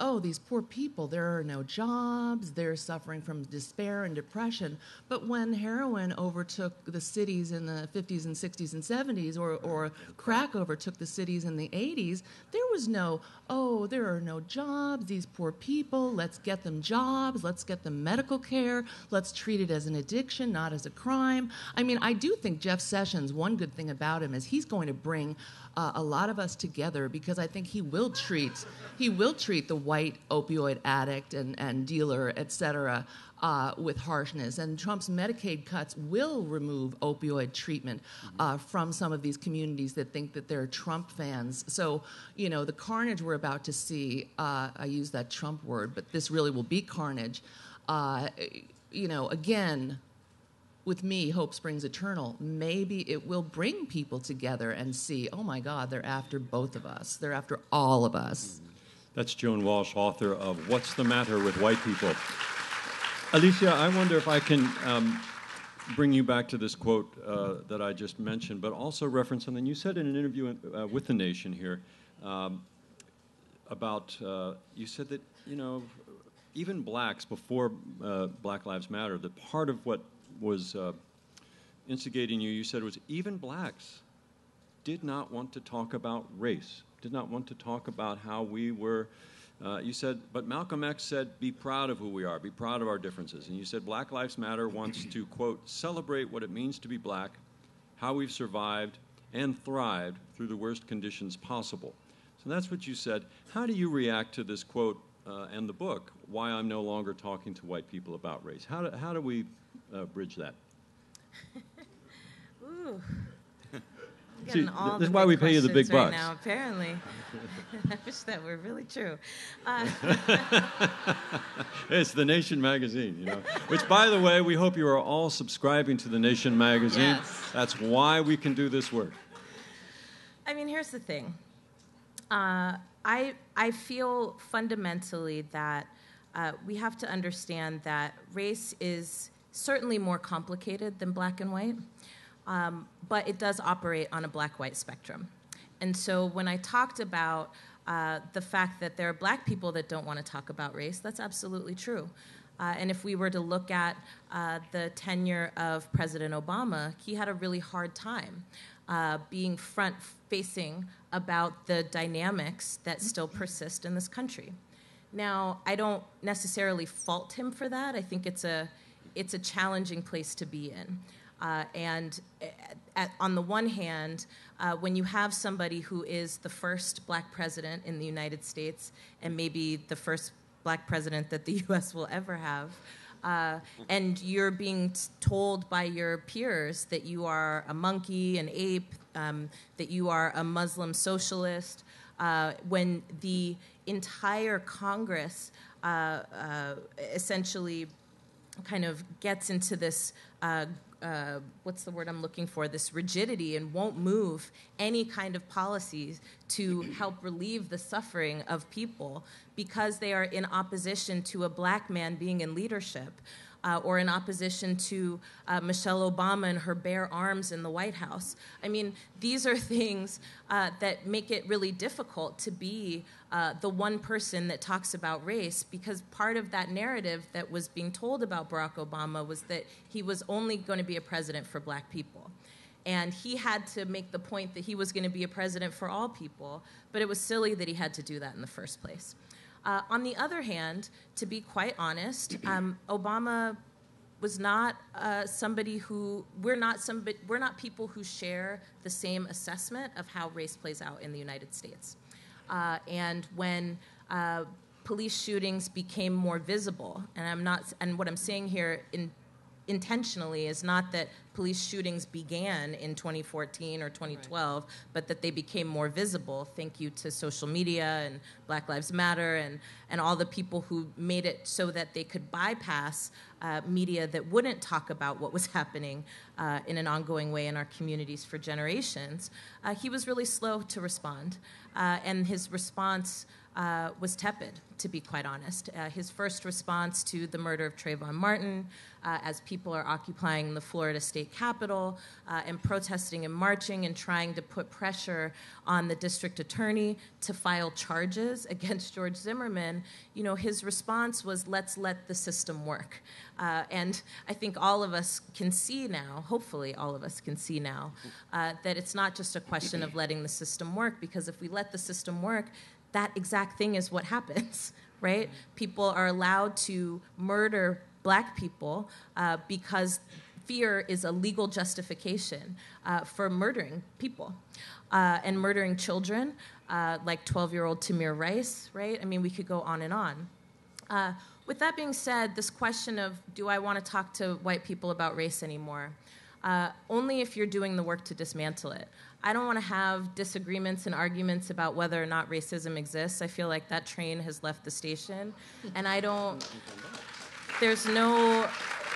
oh, these poor people, there are no jobs, they're suffering from despair and depression. But when heroin overtook the cities in the 50s and 60s and 70s, or, or crack overtook the cities in the 80s, there was no, oh, there are no jobs, these poor people, let's get them jobs, let's get them medical care, let's treat it as an addiction, not as a crime. I mean, I do think Jeff Sessions, one good thing about him is he's going to bring uh, a lot of us together because I think he will treat he will treat the white opioid addict and, and dealer, et cetera, uh, with harshness. And Trump's Medicaid cuts will remove opioid treatment uh, from some of these communities that think that they're Trump fans. So, you know, the carnage we're about to see, uh, I use that Trump word, but this really will be carnage. Uh, you know, again, with me, Hope Springs Eternal, maybe it will bring people together and see, oh my God, they're after both of us. They're after all of us. That's Joan Walsh, author of What's the Matter with White People. Alicia, I wonder if I can um, bring you back to this quote uh, that I just mentioned, but also reference something you said in an interview uh, with The Nation here um, about, uh, you said that, you know, even blacks before uh, Black Lives Matter, that part of what was uh, instigating you, you said, was even blacks did not want to talk about race, did not want to talk about how we were. Uh, you said, but Malcolm X said, be proud of who we are, be proud of our differences. And you said, Black Lives Matter wants to, quote, celebrate what it means to be black, how we've survived and thrived through the worst conditions possible. So that's what you said. How do you react to this quote uh, and the book, Why I'm No Longer Talking to White People About Race? How do, how do we uh, bridge that? [laughs] Ooh. See, is why we pay you the big questions right bucks. Now, apparently, [laughs] I wish that were really true. Uh, [laughs] It's the Nation magazine, you know. [laughs] Which, by the way, we hope you are all subscribing to the Nation magazine. Yes. That's why we can do this work. I mean, here's the thing. Uh, I I feel fundamentally that uh, we have to understand that race is certainly more complicated than black and white, um, but it does operate on a black-white spectrum. And so when I talked about uh, the fact that there are black people that don't want to talk about race, that's absolutely true. Uh, and if we were to look at uh, the tenure of President Obama, he had a really hard time uh, being front facing about the dynamics that still persist in this country. Now, I don't necessarily fault him for that. I think it's a, it's a challenging place to be in. Uh, and at, at, on the one hand, uh, when you have somebody who is the first black president in the United States and maybe the first black president that the [laughs] US will ever have, uh, and you're being told by your peers that you are a monkey, an ape, um, that you are a Muslim socialist, uh, when the entire Congress uh, uh, essentially kind of gets into this uh, what's the word I'm looking for? This rigidity and won't move any kind of policies to help relieve the suffering of people because they are in opposition to a black man being in leadership. Uh, or in opposition to uh, Michelle Obama and her bare arms in the White House. I mean, these are things uh, that make it really difficult to be uh, the one person that talks about race because part of that narrative that was being told about Barack Obama was that he was only going to be a president for black people. And he had to make the point that he was going to be a president for all people, but it was silly that he had to do that in the first place. Uh, on the other hand, to be quite honest, [clears throat] um, Obama was not uh, somebody who we're not somebody we're not people who share the same assessment of how race plays out in the United States. Uh, and when uh, police shootings became more visible, and I'm not, and what I'm saying here in intentionally is not that police shootings began in 2014 or 2012, right. but that they became more visible. Thank you to social media and Black Lives Matter and, and all the people who made it so that they could bypass uh, media that wouldn't talk about what was happening uh, in an ongoing way in our communities for generations. Uh, he was really slow to respond, uh, and his response uh, was tepid, to be quite honest. Uh, his first response to the murder of Trayvon Martin, uh, as people are occupying the Florida state capitol uh, and protesting and marching and trying to put pressure on the district attorney to file charges [laughs] against George Zimmerman, you know, his response was, let's let the system work. Uh, and I think all of us can see now, hopefully all of us can see now, uh, that it's not just a question of letting the system work, because if we let the system work, that exact thing is what happens, [laughs] right? People are allowed to murder black people uh, because fear is a legal justification uh, for murdering people uh, and murdering children, uh, like 12 year old Tamir Rice, right? I mean, we could go on and on. Uh, with that being said, this question of do I want to talk to white people about race anymore? Uh, only if you're doing the work to dismantle it. I don't want to have disagreements and arguments about whether or not racism exists. I feel like that train has left the station, and I don't. There's no,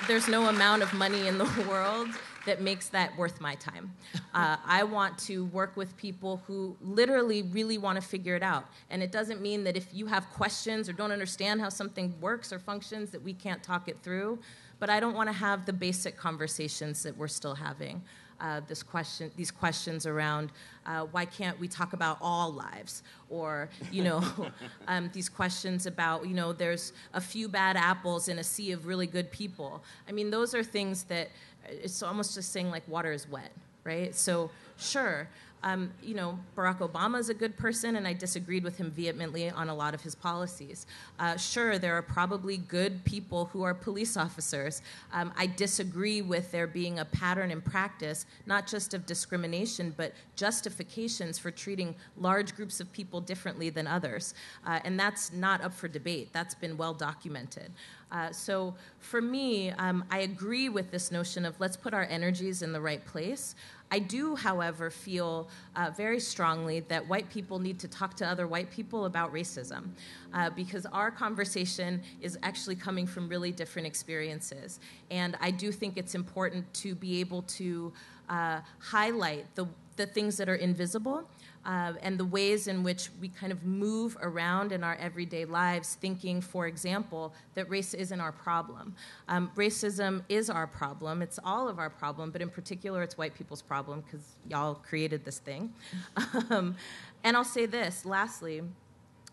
there's no amount of money in the [laughs] world that makes that worth my time. [laughs] Uh, I want to work with people who literally really want to figure it out. And it doesn't mean that if you have questions or don't understand how something works or functions that we can't talk it through. But I don't want to have the basic conversations that we're still having uh, this question, these questions around uh, why can't we talk about all lives, or you know, [laughs] um, these questions about you know there's a few bad apples in a sea of really good people. I mean, those are things that it's almost just saying like water is wet, right? So sure, um, you know, Barack Obama is a good person, and I disagreed with him vehemently on a lot of his policies. Uh, sure, there are probably good people who are police officers. Um, I disagree with there being a pattern in practice, not just of discrimination, but justifications for treating large groups of people differently than others. Uh, and that's not up for debate. That's been well documented. Uh, so for me, um, I agree with this notion of let's put our energies in the right place. I do, however, feel uh, very strongly that white people need to talk to other white people about racism uh, because our conversation is actually coming from really different experiences. And I do think it's important to be able to uh, highlight the, the things that are invisible uh, and the ways in which we kind of move around in our everyday lives, thinking, for example, that race isn't our problem. Um, racism is our problem. It's all of our problem, but in particular, it's white people's problem because y'all created this thing. [laughs] um, and I'll say this lastly.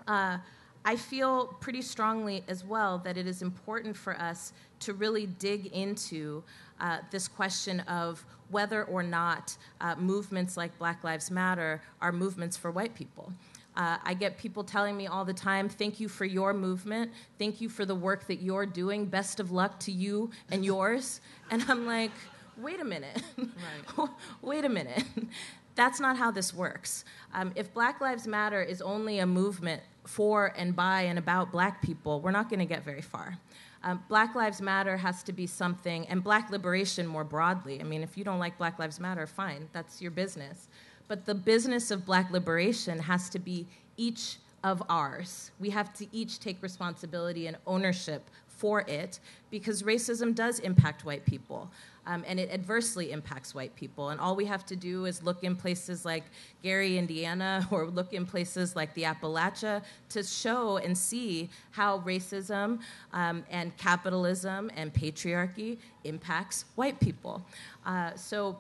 Uh, I feel pretty strongly as well that it is important for us to really dig into uh, this question of whether or not uh, movements like Black Lives Matter are movements for white people. Uh, I get people telling me all the time, thank you for your movement. Thank you for the work that you're doing. Best of luck to you and yours. [laughs] And I'm like, wait a minute. Right. [laughs] wait a minute. [laughs] That's not how this works. Um, if Black Lives Matter is only a movement for and by and about black people, we're not going to get very far. Um, black Lives Matter has to be something, and black liberation more broadly. I mean, if you don't like Black Lives Matter, fine, that's your business. But the business of black liberation has to be each of ours. We have to each take responsibility and ownership for it because racism does impact white people um, and it adversely impacts white people. And all we have to do is look in places like Gary, Indiana, [laughs] or look in places like the Appalachia to show and see how racism um, and capitalism and patriarchy impacts white people. Uh, so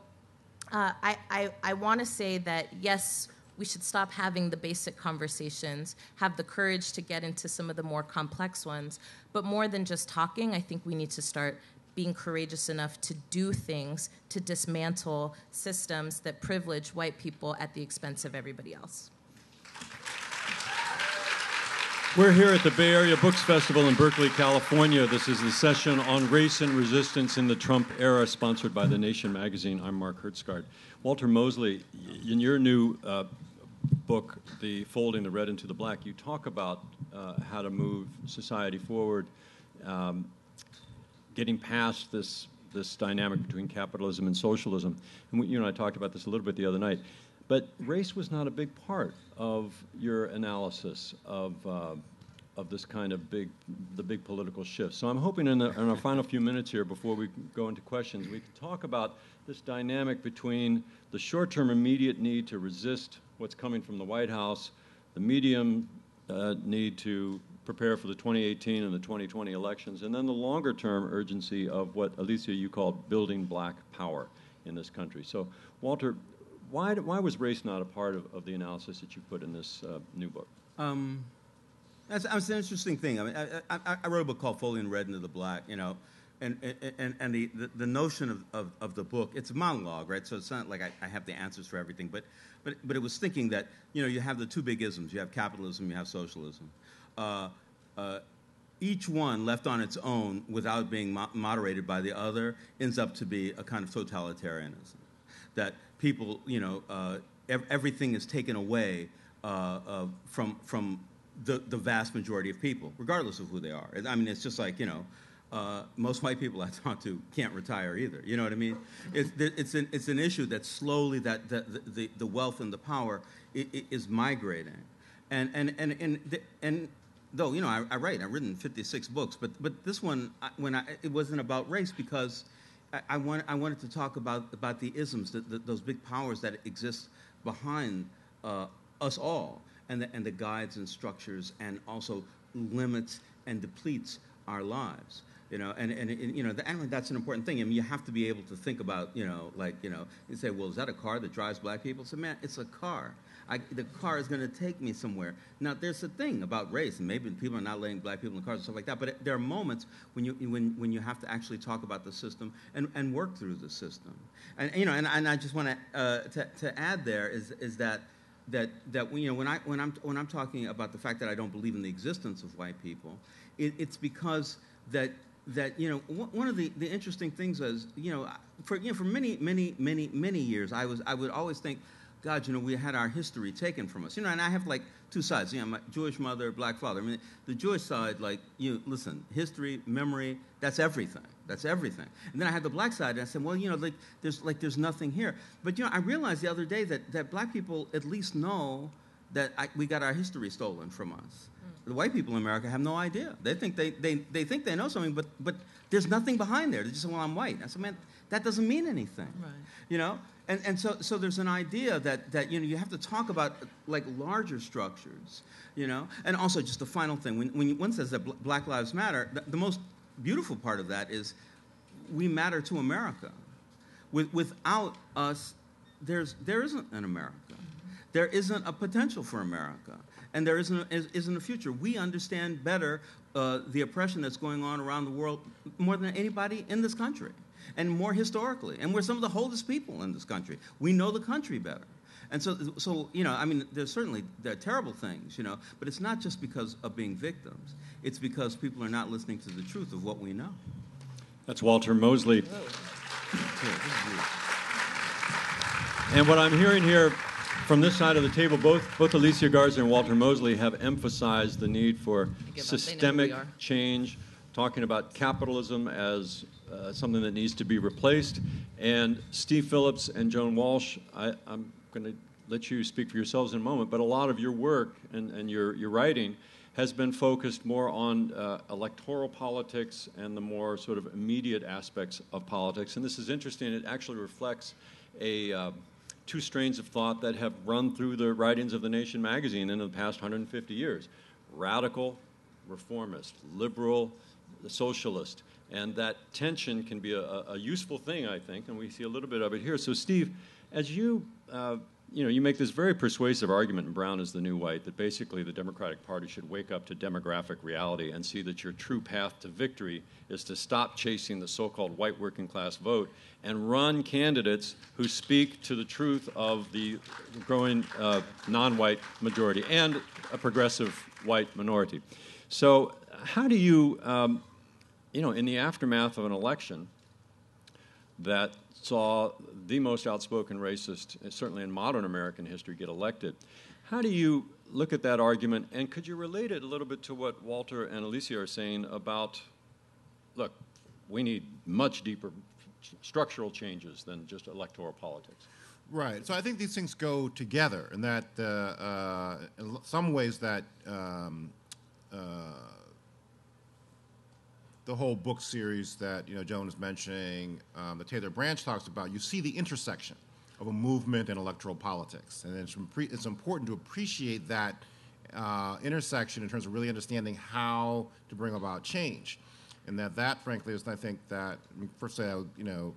uh, I, I, I want to say that yes, we should stop having the basic conversations, have the courage to get into some of the more complex ones. But more than just talking, I think we need to start being courageous enough to do things to dismantle systems that privilege white people at the expense of everybody else. We're here at the Bay Area Books Festival in Berkeley, California. This is the session on race and resistance in the Trump era, sponsored by The Nation magazine. I'm Mark Hertsgaard. Walter Mosley, in your new uh, book, The Folding the Red into the Black, you talk about uh, how to move society forward. Um, getting past this this dynamic between capitalism and socialism. And we, you and I talked about this a little bit the other night. But race was not a big part of your analysis of, uh, of this kind of big, the big political shift. So I'm hoping in, the, in our final few minutes here, before we go into questions, we can talk about this dynamic between the short-term immediate need to resist what's coming from the White House, the medium uh, need to prepare for the 2018 and the 2020 elections, and then the longer-term urgency of what Alicia you called building black power in this country. So, Walter, why, why was race not a part of, of the analysis that you put in this uh, new book? Um, that's, that's an interesting thing. I mean, I, I, I, wrote a book called Folding Red into the Black, you know, and, and, and the, the, the notion of, of, of, the book, it's a monologue, right? So it's not like I, I, have the answers for everything, but, but, but it was thinking that, you know, you have the two big isms. You have capitalism, you have socialism. Uh, uh, each one left on its own without being mo- moderated by the other ends up to be a kind of totalitarianism. That people, you know, uh, ev- everything is taken away uh, uh, from, from the, the vast majority of people, regardless of who they are. I mean, it's just like, you know, uh, most white people I talk to can't retire either. You know what I mean? It's, it's, an, it's an issue that slowly that, that the, the wealth and the power is migrating. And, and, and, and, and though, you know, I, I, write, I've written 56 books, but, but this one, when I, it wasn't about race because I, I, want, I wanted to talk about, about the isms, the, the, those big powers that exist behind uh, us all, and the, and the guides and structures, and also limits and depletes our lives you know, and, and, and you know, the, and that's an important thing. I mean, you have to be able to think about, you know, like, you know, you say, well, is that a car that drives black people? So, man, it's a car. I, the car is going to take me somewhere. Now, there's a thing about race, and maybe people are not letting black people in cars and stuff like that, but it, there are moments when you, when, when you have to actually talk about the system and, and work through the system. And, you know, and, and I just want uh, to, to add there is, is that, that, that you know, when, I, when, I'm, when I'm talking about the fact that I don't believe in the existence of white people, it, it's because that that you know one of the, the interesting things is you know for you know for many many many many years I was I would always think God you know we had our history taken from us. You know and I have like two sides you know my Jewish mother black father. I mean the Jewish side like you listen history memory that's everything that's everything. And then I had the black side and I said well you know like there's like there's nothing here. But you know I realized the other day that that black people at least know that I, we got our history stolen from us the white people in America have no idea. They think they, they, they think they know something, but, but there's nothing behind there. They just say, well, I'm white. I said, man, that doesn't mean anything. Right. You know? And, and so, so there's an idea that, that, you know, you have to talk about, like, larger structures, you know? And also, just the final thing, when, when one says that Black Lives Matter, the, the most beautiful part of that is we matter to America. With, without us, there's, there isn't an America. There isn't a potential for America and there isn't a, isn't a future. We understand better uh, the oppression that's going on around the world more than anybody in this country, and more historically. And we're some of the oldest people in this country. We know the country better. And so, so you know, I mean, there's certainly there are terrible things, you know, but it's not just because of being victims. It's because people are not listening to the truth of what we know. That's Walter Mosley. And what I'm hearing here from this side of the table, both, both Alicia Garza and Walter Mosley have emphasized the need for systemic change, talking about capitalism as uh, something that needs to be replaced. And Steve Phillips and Joan Walsh, I, am going to let you speak for yourselves in a moment, but a lot of your work and, and your, your writing has been focused more on uh, electoral politics and the more sort of immediate aspects of politics. And this is interesting. It actually reflects a, uh, two strains of thought that have run through the writings of the Nation magazine in the past 150 years radical, reformist, liberal, socialist. And that tension can be a, a, useful thing, I think, and we see a little bit of it here. So, Steve, as you uh, you know, you make this very persuasive argument in Brown is the New White that basically the Democratic Party should wake up to demographic reality and see that your true path to victory is to stop chasing the so called white working class vote and run candidates who speak to the truth of the growing uh, non white majority and a progressive white minority. So, how do you, um, you know, in the aftermath of an election that saw the most outspoken racist, certainly in modern American history, get elected. How do you look at that argument, and could you relate it a little bit to what Walter and Alicia are saying about look, we need much deeper structural changes than just electoral politics. Right. So I think these things go together, and that uh, uh, in some ways that um, uh, the whole book series that you know Joan is mentioning, um, that Taylor Branch talks about, you see the intersection of a movement and electoral politics, and it's, it's important to appreciate that uh, intersection in terms of really understanding how to bring about change, and that that frankly is I think that I mean, first say I would, you know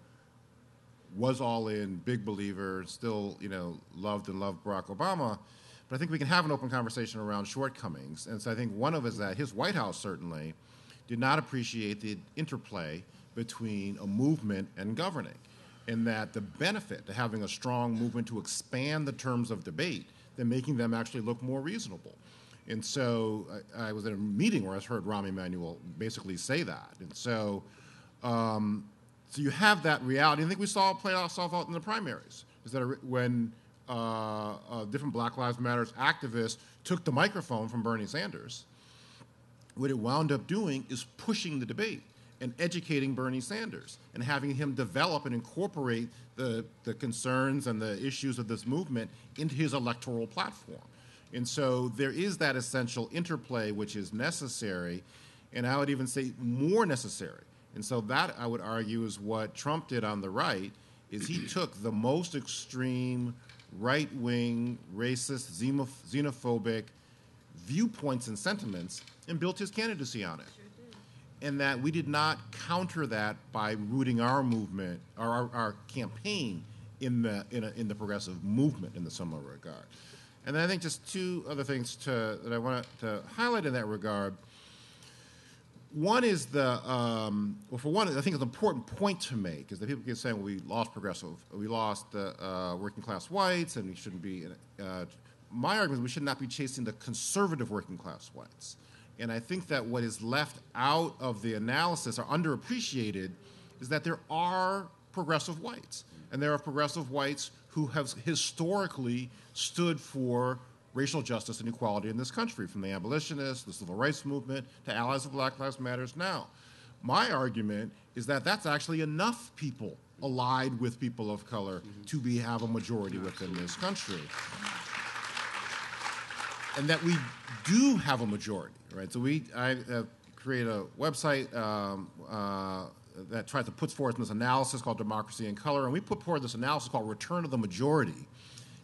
was all in, big believer, still, you know, loved and loved Barack Obama. But I think we can have an open conversation around shortcomings. And so I think one of is that his White House certainly did not appreciate the interplay between a movement and governing. And that the benefit to having a strong movement to expand the terms of debate than making them actually look more reasonable. And so I, I was at a meeting where I heard Rahm Emanuel basically say that. And so um, so you have that reality. I think we saw it play itself out in the primaries. Is that when uh, uh, different Black Lives Matters activists took the microphone from Bernie Sanders, what it wound up doing is pushing the debate and educating Bernie Sanders and having him develop and incorporate the, the concerns and the issues of this movement into his electoral platform. And so there is that essential interplay which is necessary, and I would even say more necessary and so that I would argue is what Trump did on the right is he [clears throat] took the most extreme right-wing, racist, xenophobic viewpoints and sentiments and built his candidacy on it. and that we did not counter that by rooting our movement or our, our campaign in the in, a, in the progressive movement in the similar regard. And then I think just two other things to, that I want to highlight in that regard. One is the, um, well, for one, I think it's an important point to make is that people keep saying well, we lost progressive, we lost the uh, working class whites, and we shouldn't be. Uh, my argument is we should not be chasing the conservative working class whites. And I think that what is left out of the analysis or underappreciated is that there are progressive whites. And there are progressive whites who have historically stood for racial justice and equality in this country, from the abolitionists, the civil rights movement, to allies of Black Lives Matters now. My argument is that that's actually enough people allied with people of color mm-hmm. to be have a majority within this country. And that we do have a majority, right? So we, I uh, create a website um, uh, that tries to put forth this analysis called Democracy in Color, and we put forth this analysis called Return of the Majority,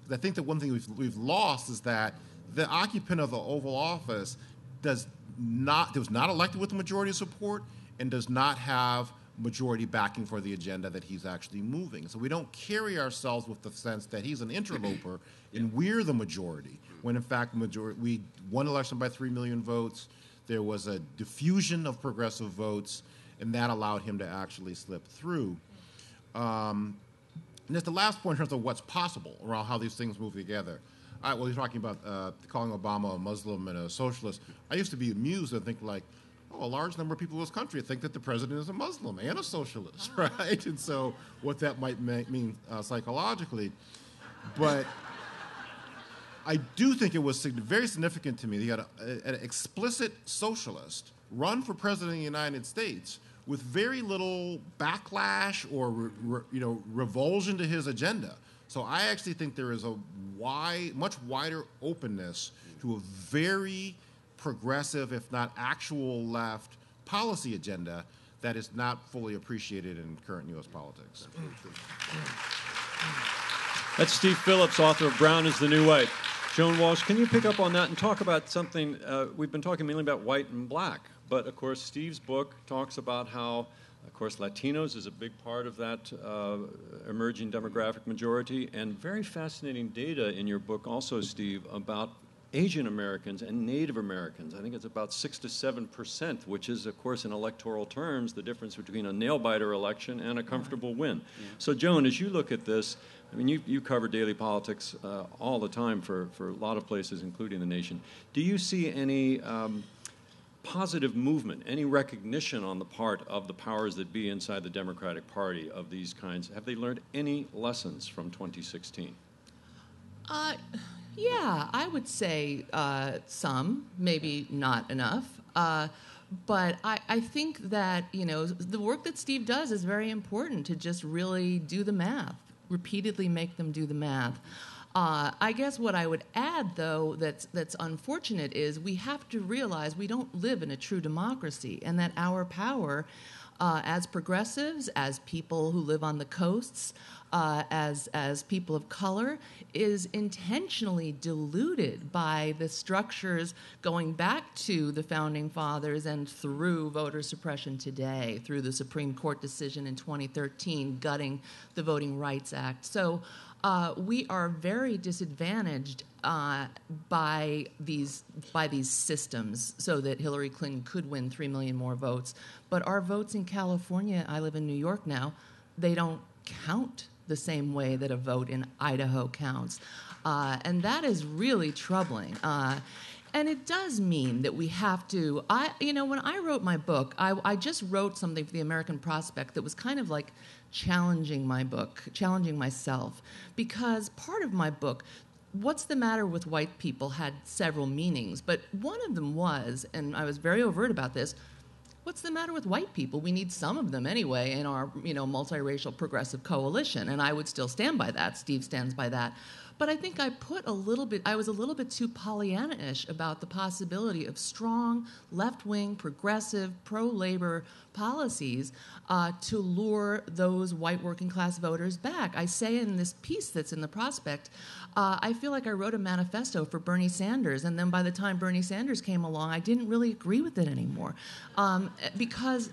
Because I think that one thing we've, we've lost is that the occupant of the Oval Office does not was not elected with the majority of support and does not have majority backing for the agenda that he's actually moving. So we don't carry ourselves with the sense that he's an interloper and we're the majority. When in fact, majority we won election by three million votes. There was a diffusion of progressive votes, and that allowed him to actually slip through. Um, and just the last point in terms of what's possible around how these things move together. Right, well, you're talking about uh, calling Obama a Muslim and a socialist. I used to be amused and think like, oh, a large number of people in this country think that the president is a Muslim and a socialist, [laughs] right? And so what that might mean uh, psychologically. But I do think it was very significant to me that you had a, an explicit socialist run for president of the United States with very little backlash or re, re, you know revulsion to his agenda. So I actually think there is a wide, much wider openness to a very progressive, if not actual left policy agenda that is not fully appreciated in current U.S. politics. That's Steve Phillips, author of Brown is the New White. Joan Walsh, can you pick up on that and talk about something? Uh, we've been talking mainly about white and black, but of course, Steve's book talks about how, of course, Latinos is a big part of that uh, emerging demographic majority, and very fascinating data in your book, also, Steve, about Asian Americans and Native Americans. I think it's about six to seven percent, which is, of course, in electoral terms, the difference between a nail biter election and a comfortable win. Yeah. So, Joan, as you look at this, I mean, you, you cover daily politics uh, all the time for, for a lot of places, including the nation. Do you see any um, positive movement, any recognition on the part of the powers that be inside the Democratic Party of these kinds? Have they learned any lessons from 2016? Uh, yeah, I would say uh, some, maybe not enough. Uh, but I, I think that you know the work that Steve does is very important to just really do the math, repeatedly make them do the math. Uh, I guess what I would add, though, that's that's unfortunate is we have to realize we don't live in a true democracy, and that our power uh, as progressives, as people who live on the coasts, uh, as as people of color, is intentionally diluted by the structures going back to the founding fathers and through voter suppression today, through the Supreme Court decision in 2013 gutting the Voting Rights Act. So. Uh, we are very disadvantaged uh, by these by these systems, so that Hillary Clinton could win three million more votes. But our votes in California, I live in New York now, they don't count the same way that a vote in Idaho counts. Uh, and that is really troubling. Uh, and it does mean that we have to. I, you know, when I wrote my book, I, I just wrote something for the American Prospect that was kind of like challenging my book, challenging myself, because part of my book, What's the Matter with White People, had several meanings, but one of them was, and I was very overt about this, what's the matter with white people? We need some of them anyway in our, you know, multiracial progressive coalition, and I would still stand by that. Steve stands by that. But I think I put a little bit, I was a little bit too Pollyanna ish about the possibility of strong, left wing, progressive, pro labor policies uh, to lure those white working class voters back. I say in this piece that's in the prospect, uh, I feel like I wrote a manifesto for Bernie Sanders, and then by the time Bernie Sanders came along, I didn't really agree with it anymore, um, because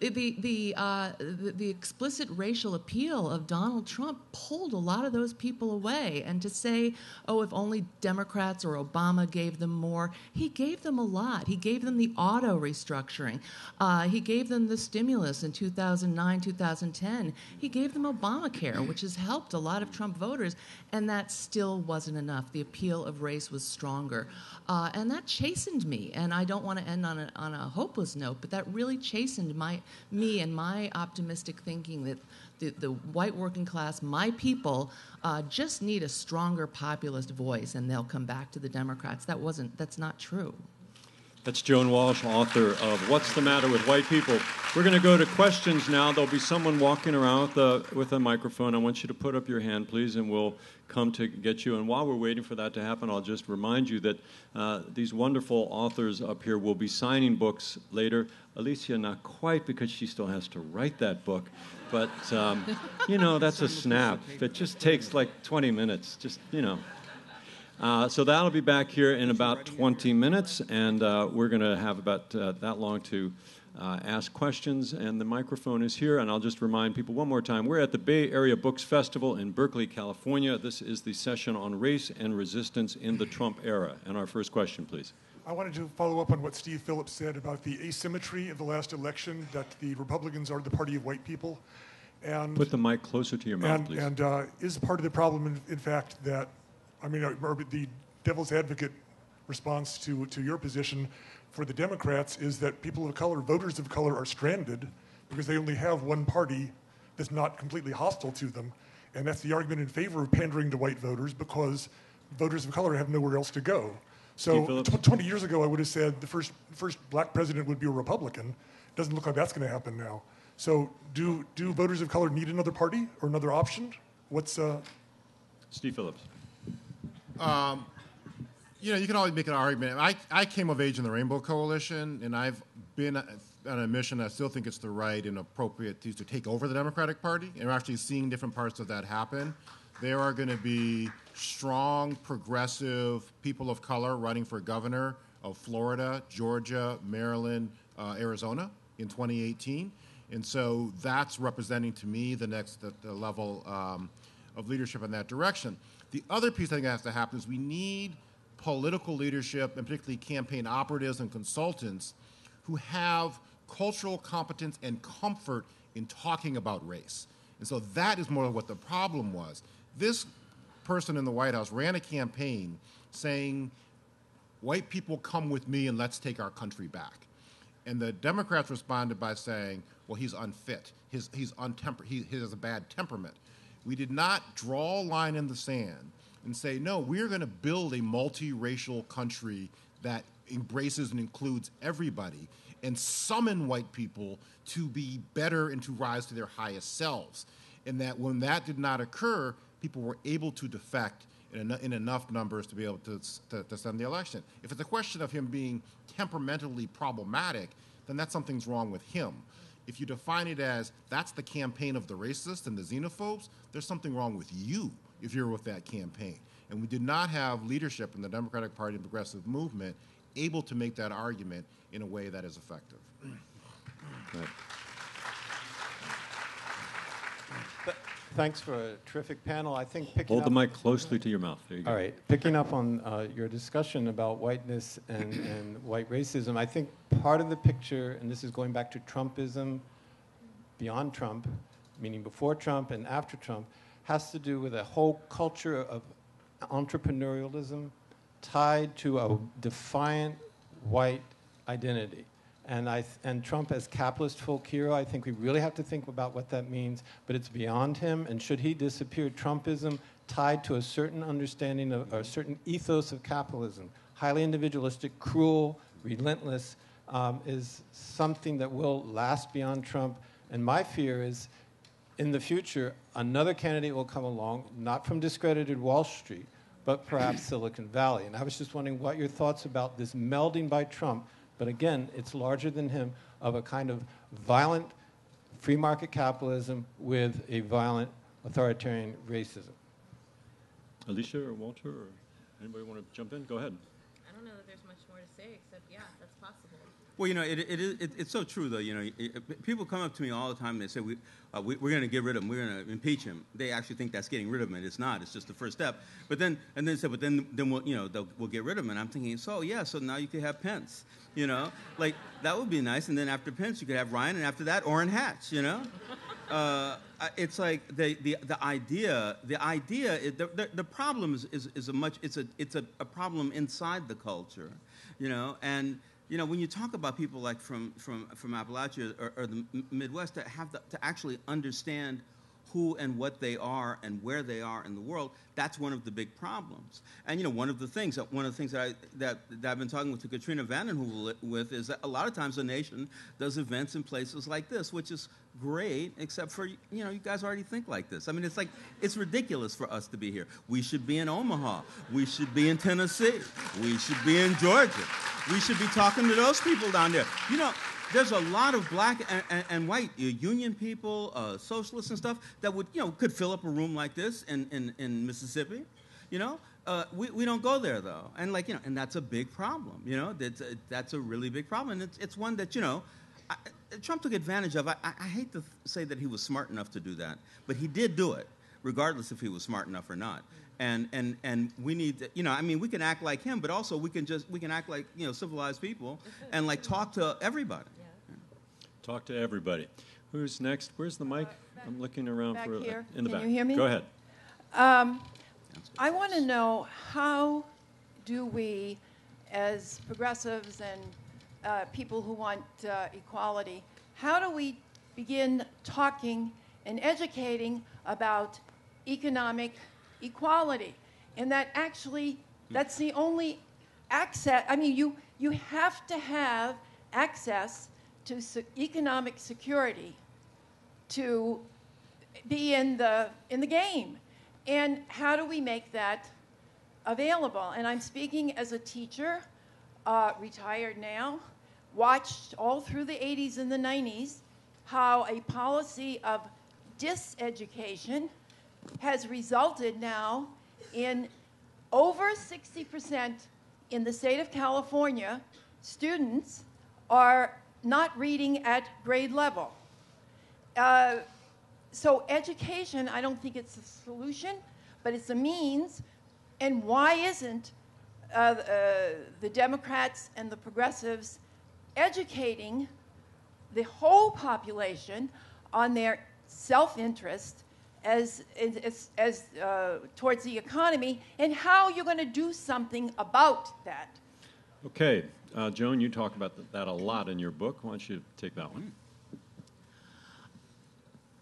the the, uh, the, the explicit racial appeal of Donald Trump pulled a lot of those people away, and to say, oh, if only Democrats or Obama gave them more, he gave them a lot. He gave them the auto restructuring. Uh, he gave them the stimulus in 2009, 2010. He gave them Obamacare, which has helped a lot of Trump voters, and that still wasn't enough. The appeal of race was stronger. Uh, and that chastened me. And I don't want to end on a, on a hopeless note, but that really chastened my, me and my optimistic thinking that the, the white working class, my people, uh, just need a stronger populist voice and they'll come back to the Democrats. That wasn't, that's not true. That's Joan Walsh, author of What's the Matter with White People. We're going to go to questions now. There'll be someone walking around with a, with a microphone. I want you to put up your hand, please, and we'll come to get you. And while we're waiting for that to happen, I'll just remind you that uh, these wonderful authors up here will be signing books later. Alicia, not quite because she still has to write that book, but um, you know, that's a snap. It just takes like 20 minutes, just, you know. Uh, so that'll be back here in about 20 minutes, and uh, we're going to have about uh, that long to uh, ask questions. And the microphone is here, and I'll just remind people one more time we're at the Bay Area Books Festival in Berkeley, California. This is the session on race and resistance in the Trump era. And our first question, please. I wanted to follow up on what Steve Phillips said about the asymmetry of the last election, that the Republicans are the party of white people. And, Put the mic closer to your mouth, and, please. And uh, is part of the problem, in, in fact, that I mean, uh, the devil's advocate response to, to your position for the Democrats is that people of color, voters of color, are stranded because they only have one party that's not completely hostile to them. And that's the argument in favor of pandering to white voters because voters of color have nowhere else to go. So tw- 20 years ago, I would have said the first, first black president would be a Republican. Doesn't look like that's going to happen now. So do, do voters of color need another party or another option? What's uh... Steve Phillips? Um, you know, you can always make an argument. I, I came of age in the Rainbow Coalition, and I've been on a mission. I still think it's the right and appropriate to, to take over the Democratic Party, and we're actually seeing different parts of that happen. There are going to be strong, progressive people of color running for governor of Florida, Georgia, Maryland, uh, Arizona in 2018. And so that's representing to me the next the, the level um, of leadership in that direction. The other piece I think that has to happen is we need political leadership, and particularly campaign operatives and consultants, who have cultural competence and comfort in talking about race. And so that is more of what the problem was. This person in the White House ran a campaign saying, White people come with me and let's take our country back. And the Democrats responded by saying, well, he's unfit. His, he's untemper- he, he has a bad temperament. We did not draw a line in the sand and say, no, we're going to build a multiracial country that embraces and includes everybody. and summon white people to be better and to rise to their highest selves. And that when that did not occur, people were able to defect in, en- in enough numbers to be able to, to, to send the election. If it's a question of him being temperamentally problematic, then that's something's wrong with him. If you define it as that's the campaign of the racists and the xenophobes, there's something wrong with you if you're with that campaign. And we did not have leadership in the Democratic Party and progressive movement able to make that argument in a way that is effective. [clears throat] Thanks for a terrific panel. I think picking Hold the up, mic closely to your mouth. There you go. All right, picking up on uh, your discussion about whiteness and, and white racism, I think part of the picture, and this is going back to Trumpism, beyond Trump, meaning before Trump and after Trump, has to do with a whole culture of entrepreneurialism tied to a defiant white identity. And, I, and Trump as capitalist folk hero, I think we really have to think about what that means, but it's beyond him. And should he disappear, Trumpism tied to a certain understanding of or a certain ethos of capitalism, highly individualistic, cruel, relentless, um, is something that will last beyond Trump. And my fear is in the future, another candidate will come along, not from discredited Wall Street, but perhaps Silicon Valley. And I was just wondering what your thoughts about this melding by Trump, but again, it's larger than him, of a kind of violent free market capitalism with a violent authoritarian racism. Alicia or Walter or anybody want to jump in? Go ahead. I don't know that there's much more to say except, yeah, that's possible. Well, you know, it, it it, it's so true, though. You know, it, people come up to me all the time and they say, we, uh, we, we're going to get rid of him. We're going to impeach him. They actually think that's getting rid of him, and it's not. It's just the first step. But then, and then they say, but then, then we'll, you know, we'll get rid of him. And I'm thinking, so yeah, so now you could have Pence. You know, like that would be nice. And then after Pence, you could have Ryan, and after that, Orrin Hatch. You know. Uh, it's like the, the, the idea the idea the, the, the problem is, is, is a much it's a it's a, a problem inside the culture you know and you know when you talk about people like from from from Appalachia or, or the Midwest that have the, to actually understand who and what they are and where they are in the world that's one of the big problems and you know one of the things that one of the things that I that, that I've been talking with to Katrina vanden Heuvel with is that a lot of times the nation does events in places like this which is great, except for you know you guys already think like this. I mean, it's like it's ridiculous for us to be here. We should be in Omaha. We should be in Tennessee. We should be in Georgia. We should be talking to those people down there. You know, there's a lot of black and, and, and white uh, union people, uh, socialists and stuff that would you know could fill up a room like this in in, in Mississippi. You know. Uh, we, we don't go there though, and like you know, and that's a big problem. You know, that's a, that's a really big problem, and it's, it's one that you know, I, Trump took advantage of. I, I hate to say that he was smart enough to do that, but he did do it, regardless if he was smart enough or not. And and and we need, to, you know, I mean, we can act like him, but also we can just we can act like you know civilized people [laughs] and like talk to everybody. Talk to everybody. Who's next? Where's the mic? I'm looking around Back for here. in the Can back. you hear me? Go ahead. I want to know how do we, as progressives and uh, people who want uh, equality, how do we begin talking and educating about economic equality? And that actually, that's the only access. I mean, you you have to have access to se- economic security to be in the in the game and how do we make that available and i'm speaking as a teacher uh, retired now watched all through the 80s and the 90s how a policy of diseducation has resulted now in over 60% in the state of California, students are not reading at grade level. Uh, so education, I don't think it's a solution, but it's a means. And why isn't uh, uh, the Democrats and the progressives educating the whole population on their self-interest as, as, as uh, towards the economy and how you're going to do something about that? Okay, uh, Joan, you talk about that a lot in your book. Why don't you take that one?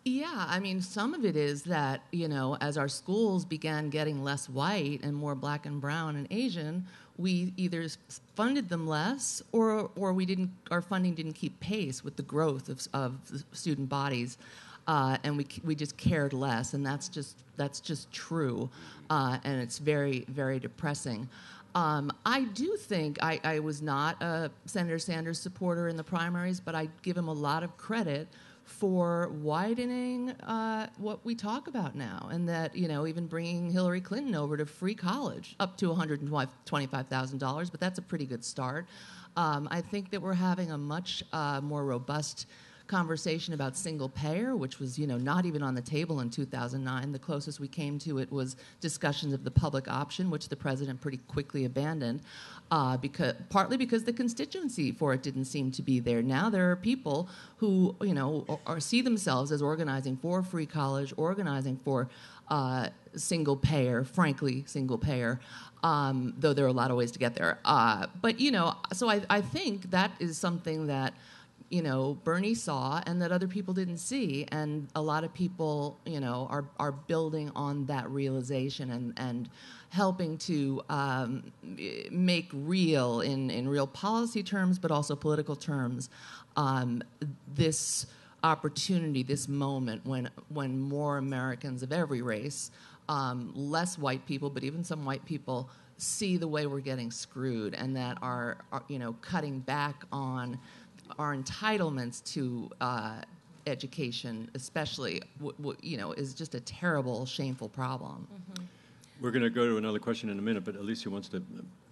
Yeah, I mean, some of it is that, you know, as our schools began getting less white and more black and brown and Asian, we either funded them less or, or we didn't, our funding didn't keep pace with the growth of, of student bodies. Uh, and we, we just cared less, and that's just, that's just true. Uh, and it's very, very depressing. Um, I do think I, I was not a Senator Sanders supporter in the primaries, but I give him a lot of credit for widening uh, what we talk about now, and that you know even bringing Hillary Clinton over to free college up to one hundred and twenty-five thousand dollars, but that's a pretty good start. Um, I think that we're having a much uh, more robust conversation about single payer, which was you know not even on the table in 2009. The closest we came to it was discussions of the public option, which the president pretty quickly abandoned, uh, because partly because the constituency for it didn't seem to be there. Now there are people who you know are, see themselves as organizing for free college, organizing for uh, single payer, frankly, single payer. Um, though there are a lot of ways to get there. Uh, but you know, so I, I think that is something that you know Bernie saw and that other people didn't see, and a lot of people you know are are building on that realization and and helping to um, make real in in real policy terms, but also political terms, um, this opportunity, this moment when when more Americans of every race, um, less white people, but even some white people see the way we're getting screwed and that are, are you know cutting back on our entitlements to uh, education, especially, w- w- you know, is just a terrible, shameful problem. Mm-hmm. We're going to go to another question in a minute, but Alicia wants to.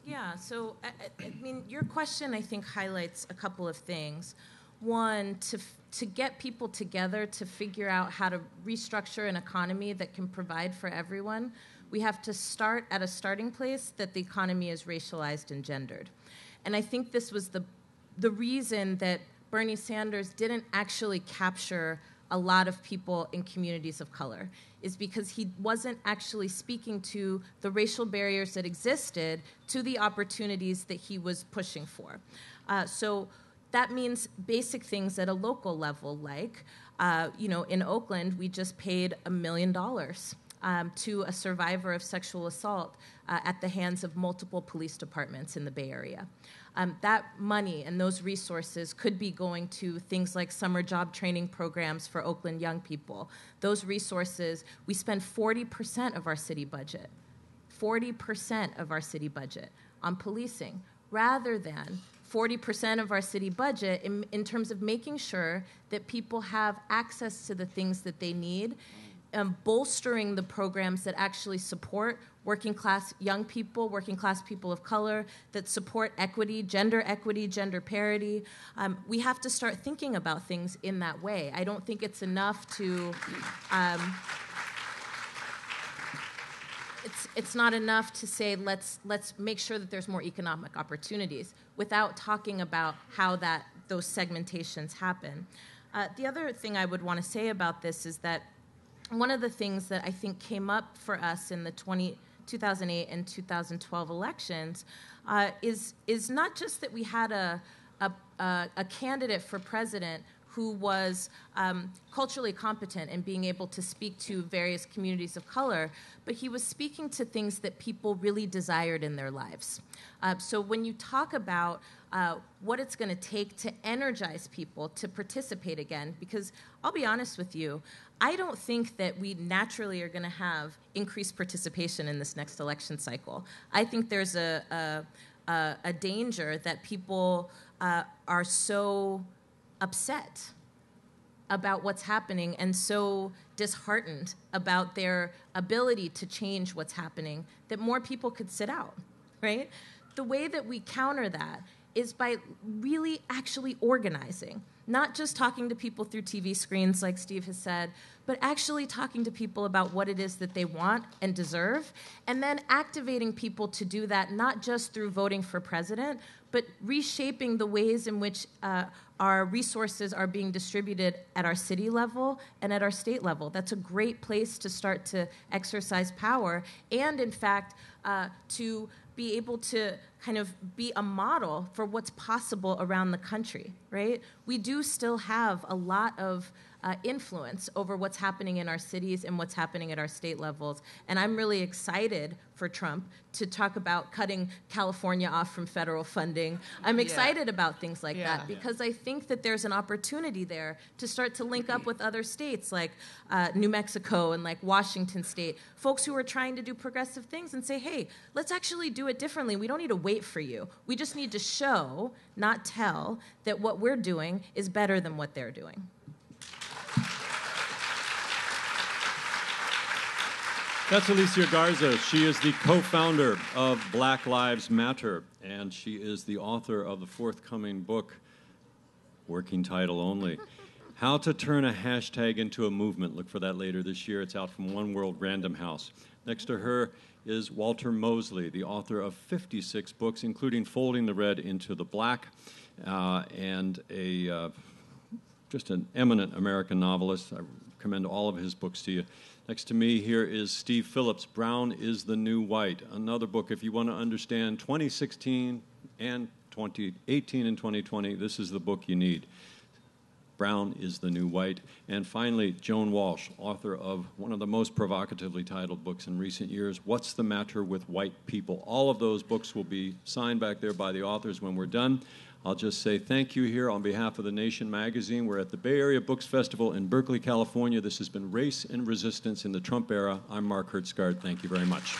Yeah, so I, I mean, your question I think highlights a couple of things. One, to to get people together to figure out how to restructure an economy that can provide for everyone, we have to start at a starting place that the economy is racialized and gendered. And I think this was the the reason that Bernie Sanders didn't actually capture a lot of people in communities of color is because he wasn't actually speaking to the racial barriers that existed to the opportunities that he was pushing for. Uh, so that means basic things at a local level, like, uh, you know, in Oakland, we just paid a million dollars um, to a survivor of sexual assault uh, at the hands of multiple police departments in the Bay Area um, that money and those resources could be going to things like summer job training programs for Oakland young people. Those resources, we spend 40% of our city budget, 40% of our city budget on policing, rather than 40% of our city budget in, in terms of making sure that people have access to the things that they need um, bolstering the programs that actually support working class young people, working class people of color, that support equity, gender equity, gender parity. Um, we have to start thinking about things in that way. I don't think it's enough to. Um, it's, it's not enough to say let's let's make sure that there's more economic opportunities without talking about how that those segmentations happen. Uh, the other thing I would want to say about this is that one of the things that I think came up for us in the 20, 2008 and 2012 elections uh, is, is not just that we had a, a, a candidate for president who was um, culturally competent in being able to speak to various communities of color, but he was speaking to things that people really desired in their lives. Uh, so when you talk about uh, what it's going to take to energize people to participate again, because I'll be honest with you, I don't think that we naturally are going to have increased participation in this next election cycle. I think there's a, a, a danger that people uh, are so upset about what's happening and so disheartened about their ability to change what's happening that more people could sit out, right? The way that we counter that is by really actually organizing, not just talking to people through TV screens, like Steve has said, but actually talking to people about what it is that they want and deserve, and then activating people to do that, not just through voting for president, but reshaping the ways in which uh, our resources are being distributed at our city level and at our state level. That's a great place to start to exercise power, and in fact, uh, to be able to kind of be a model for what's possible around the country, right? We do still have a lot of uh, influence over what's happening in our cities and what's happening at our state levels. And I'm really excited for Trump to talk about cutting California off from federal funding. I'm Yeah. excited about things like Yeah. that because I think that there's an opportunity there to start to link up with other states like uh, New Mexico and like Washington State, folks who are trying to do progressive things and say, hey, let's actually do it differently. We don't need to wait for you. We just need to show, not tell, that what we're doing is better than what they're doing. That's Alicia Garza. She is the co founder of Black Lives Matter, and she is the author of the forthcoming book, working title only How to Turn a Hashtag into a Movement. Look for that later this year. It's out from One World Random House. Next to her is Walter Mosley, the author of 56 books, including Folding the Red into the Black, uh, and a uh, just an eminent American novelist. I commend all of his books to you. Next to me here is Steve Phillips. Brown is the New White. Another book, if you want to understand 2016 and 2018 and 2020, this is the book you need. Brown is the New White. And finally, Joan Walsh, author of one of the most provocatively titled books in recent years, What's the Matter with White People? All of those books will be signed back there by the authors when we're done. I'll just say thank you here on behalf of the Nation magazine. We're at the Bay Area Books Festival in Berkeley, California. This has been Race and Resistance in the Trump Era. I'm Mark Hertsgaard. Thank you very much.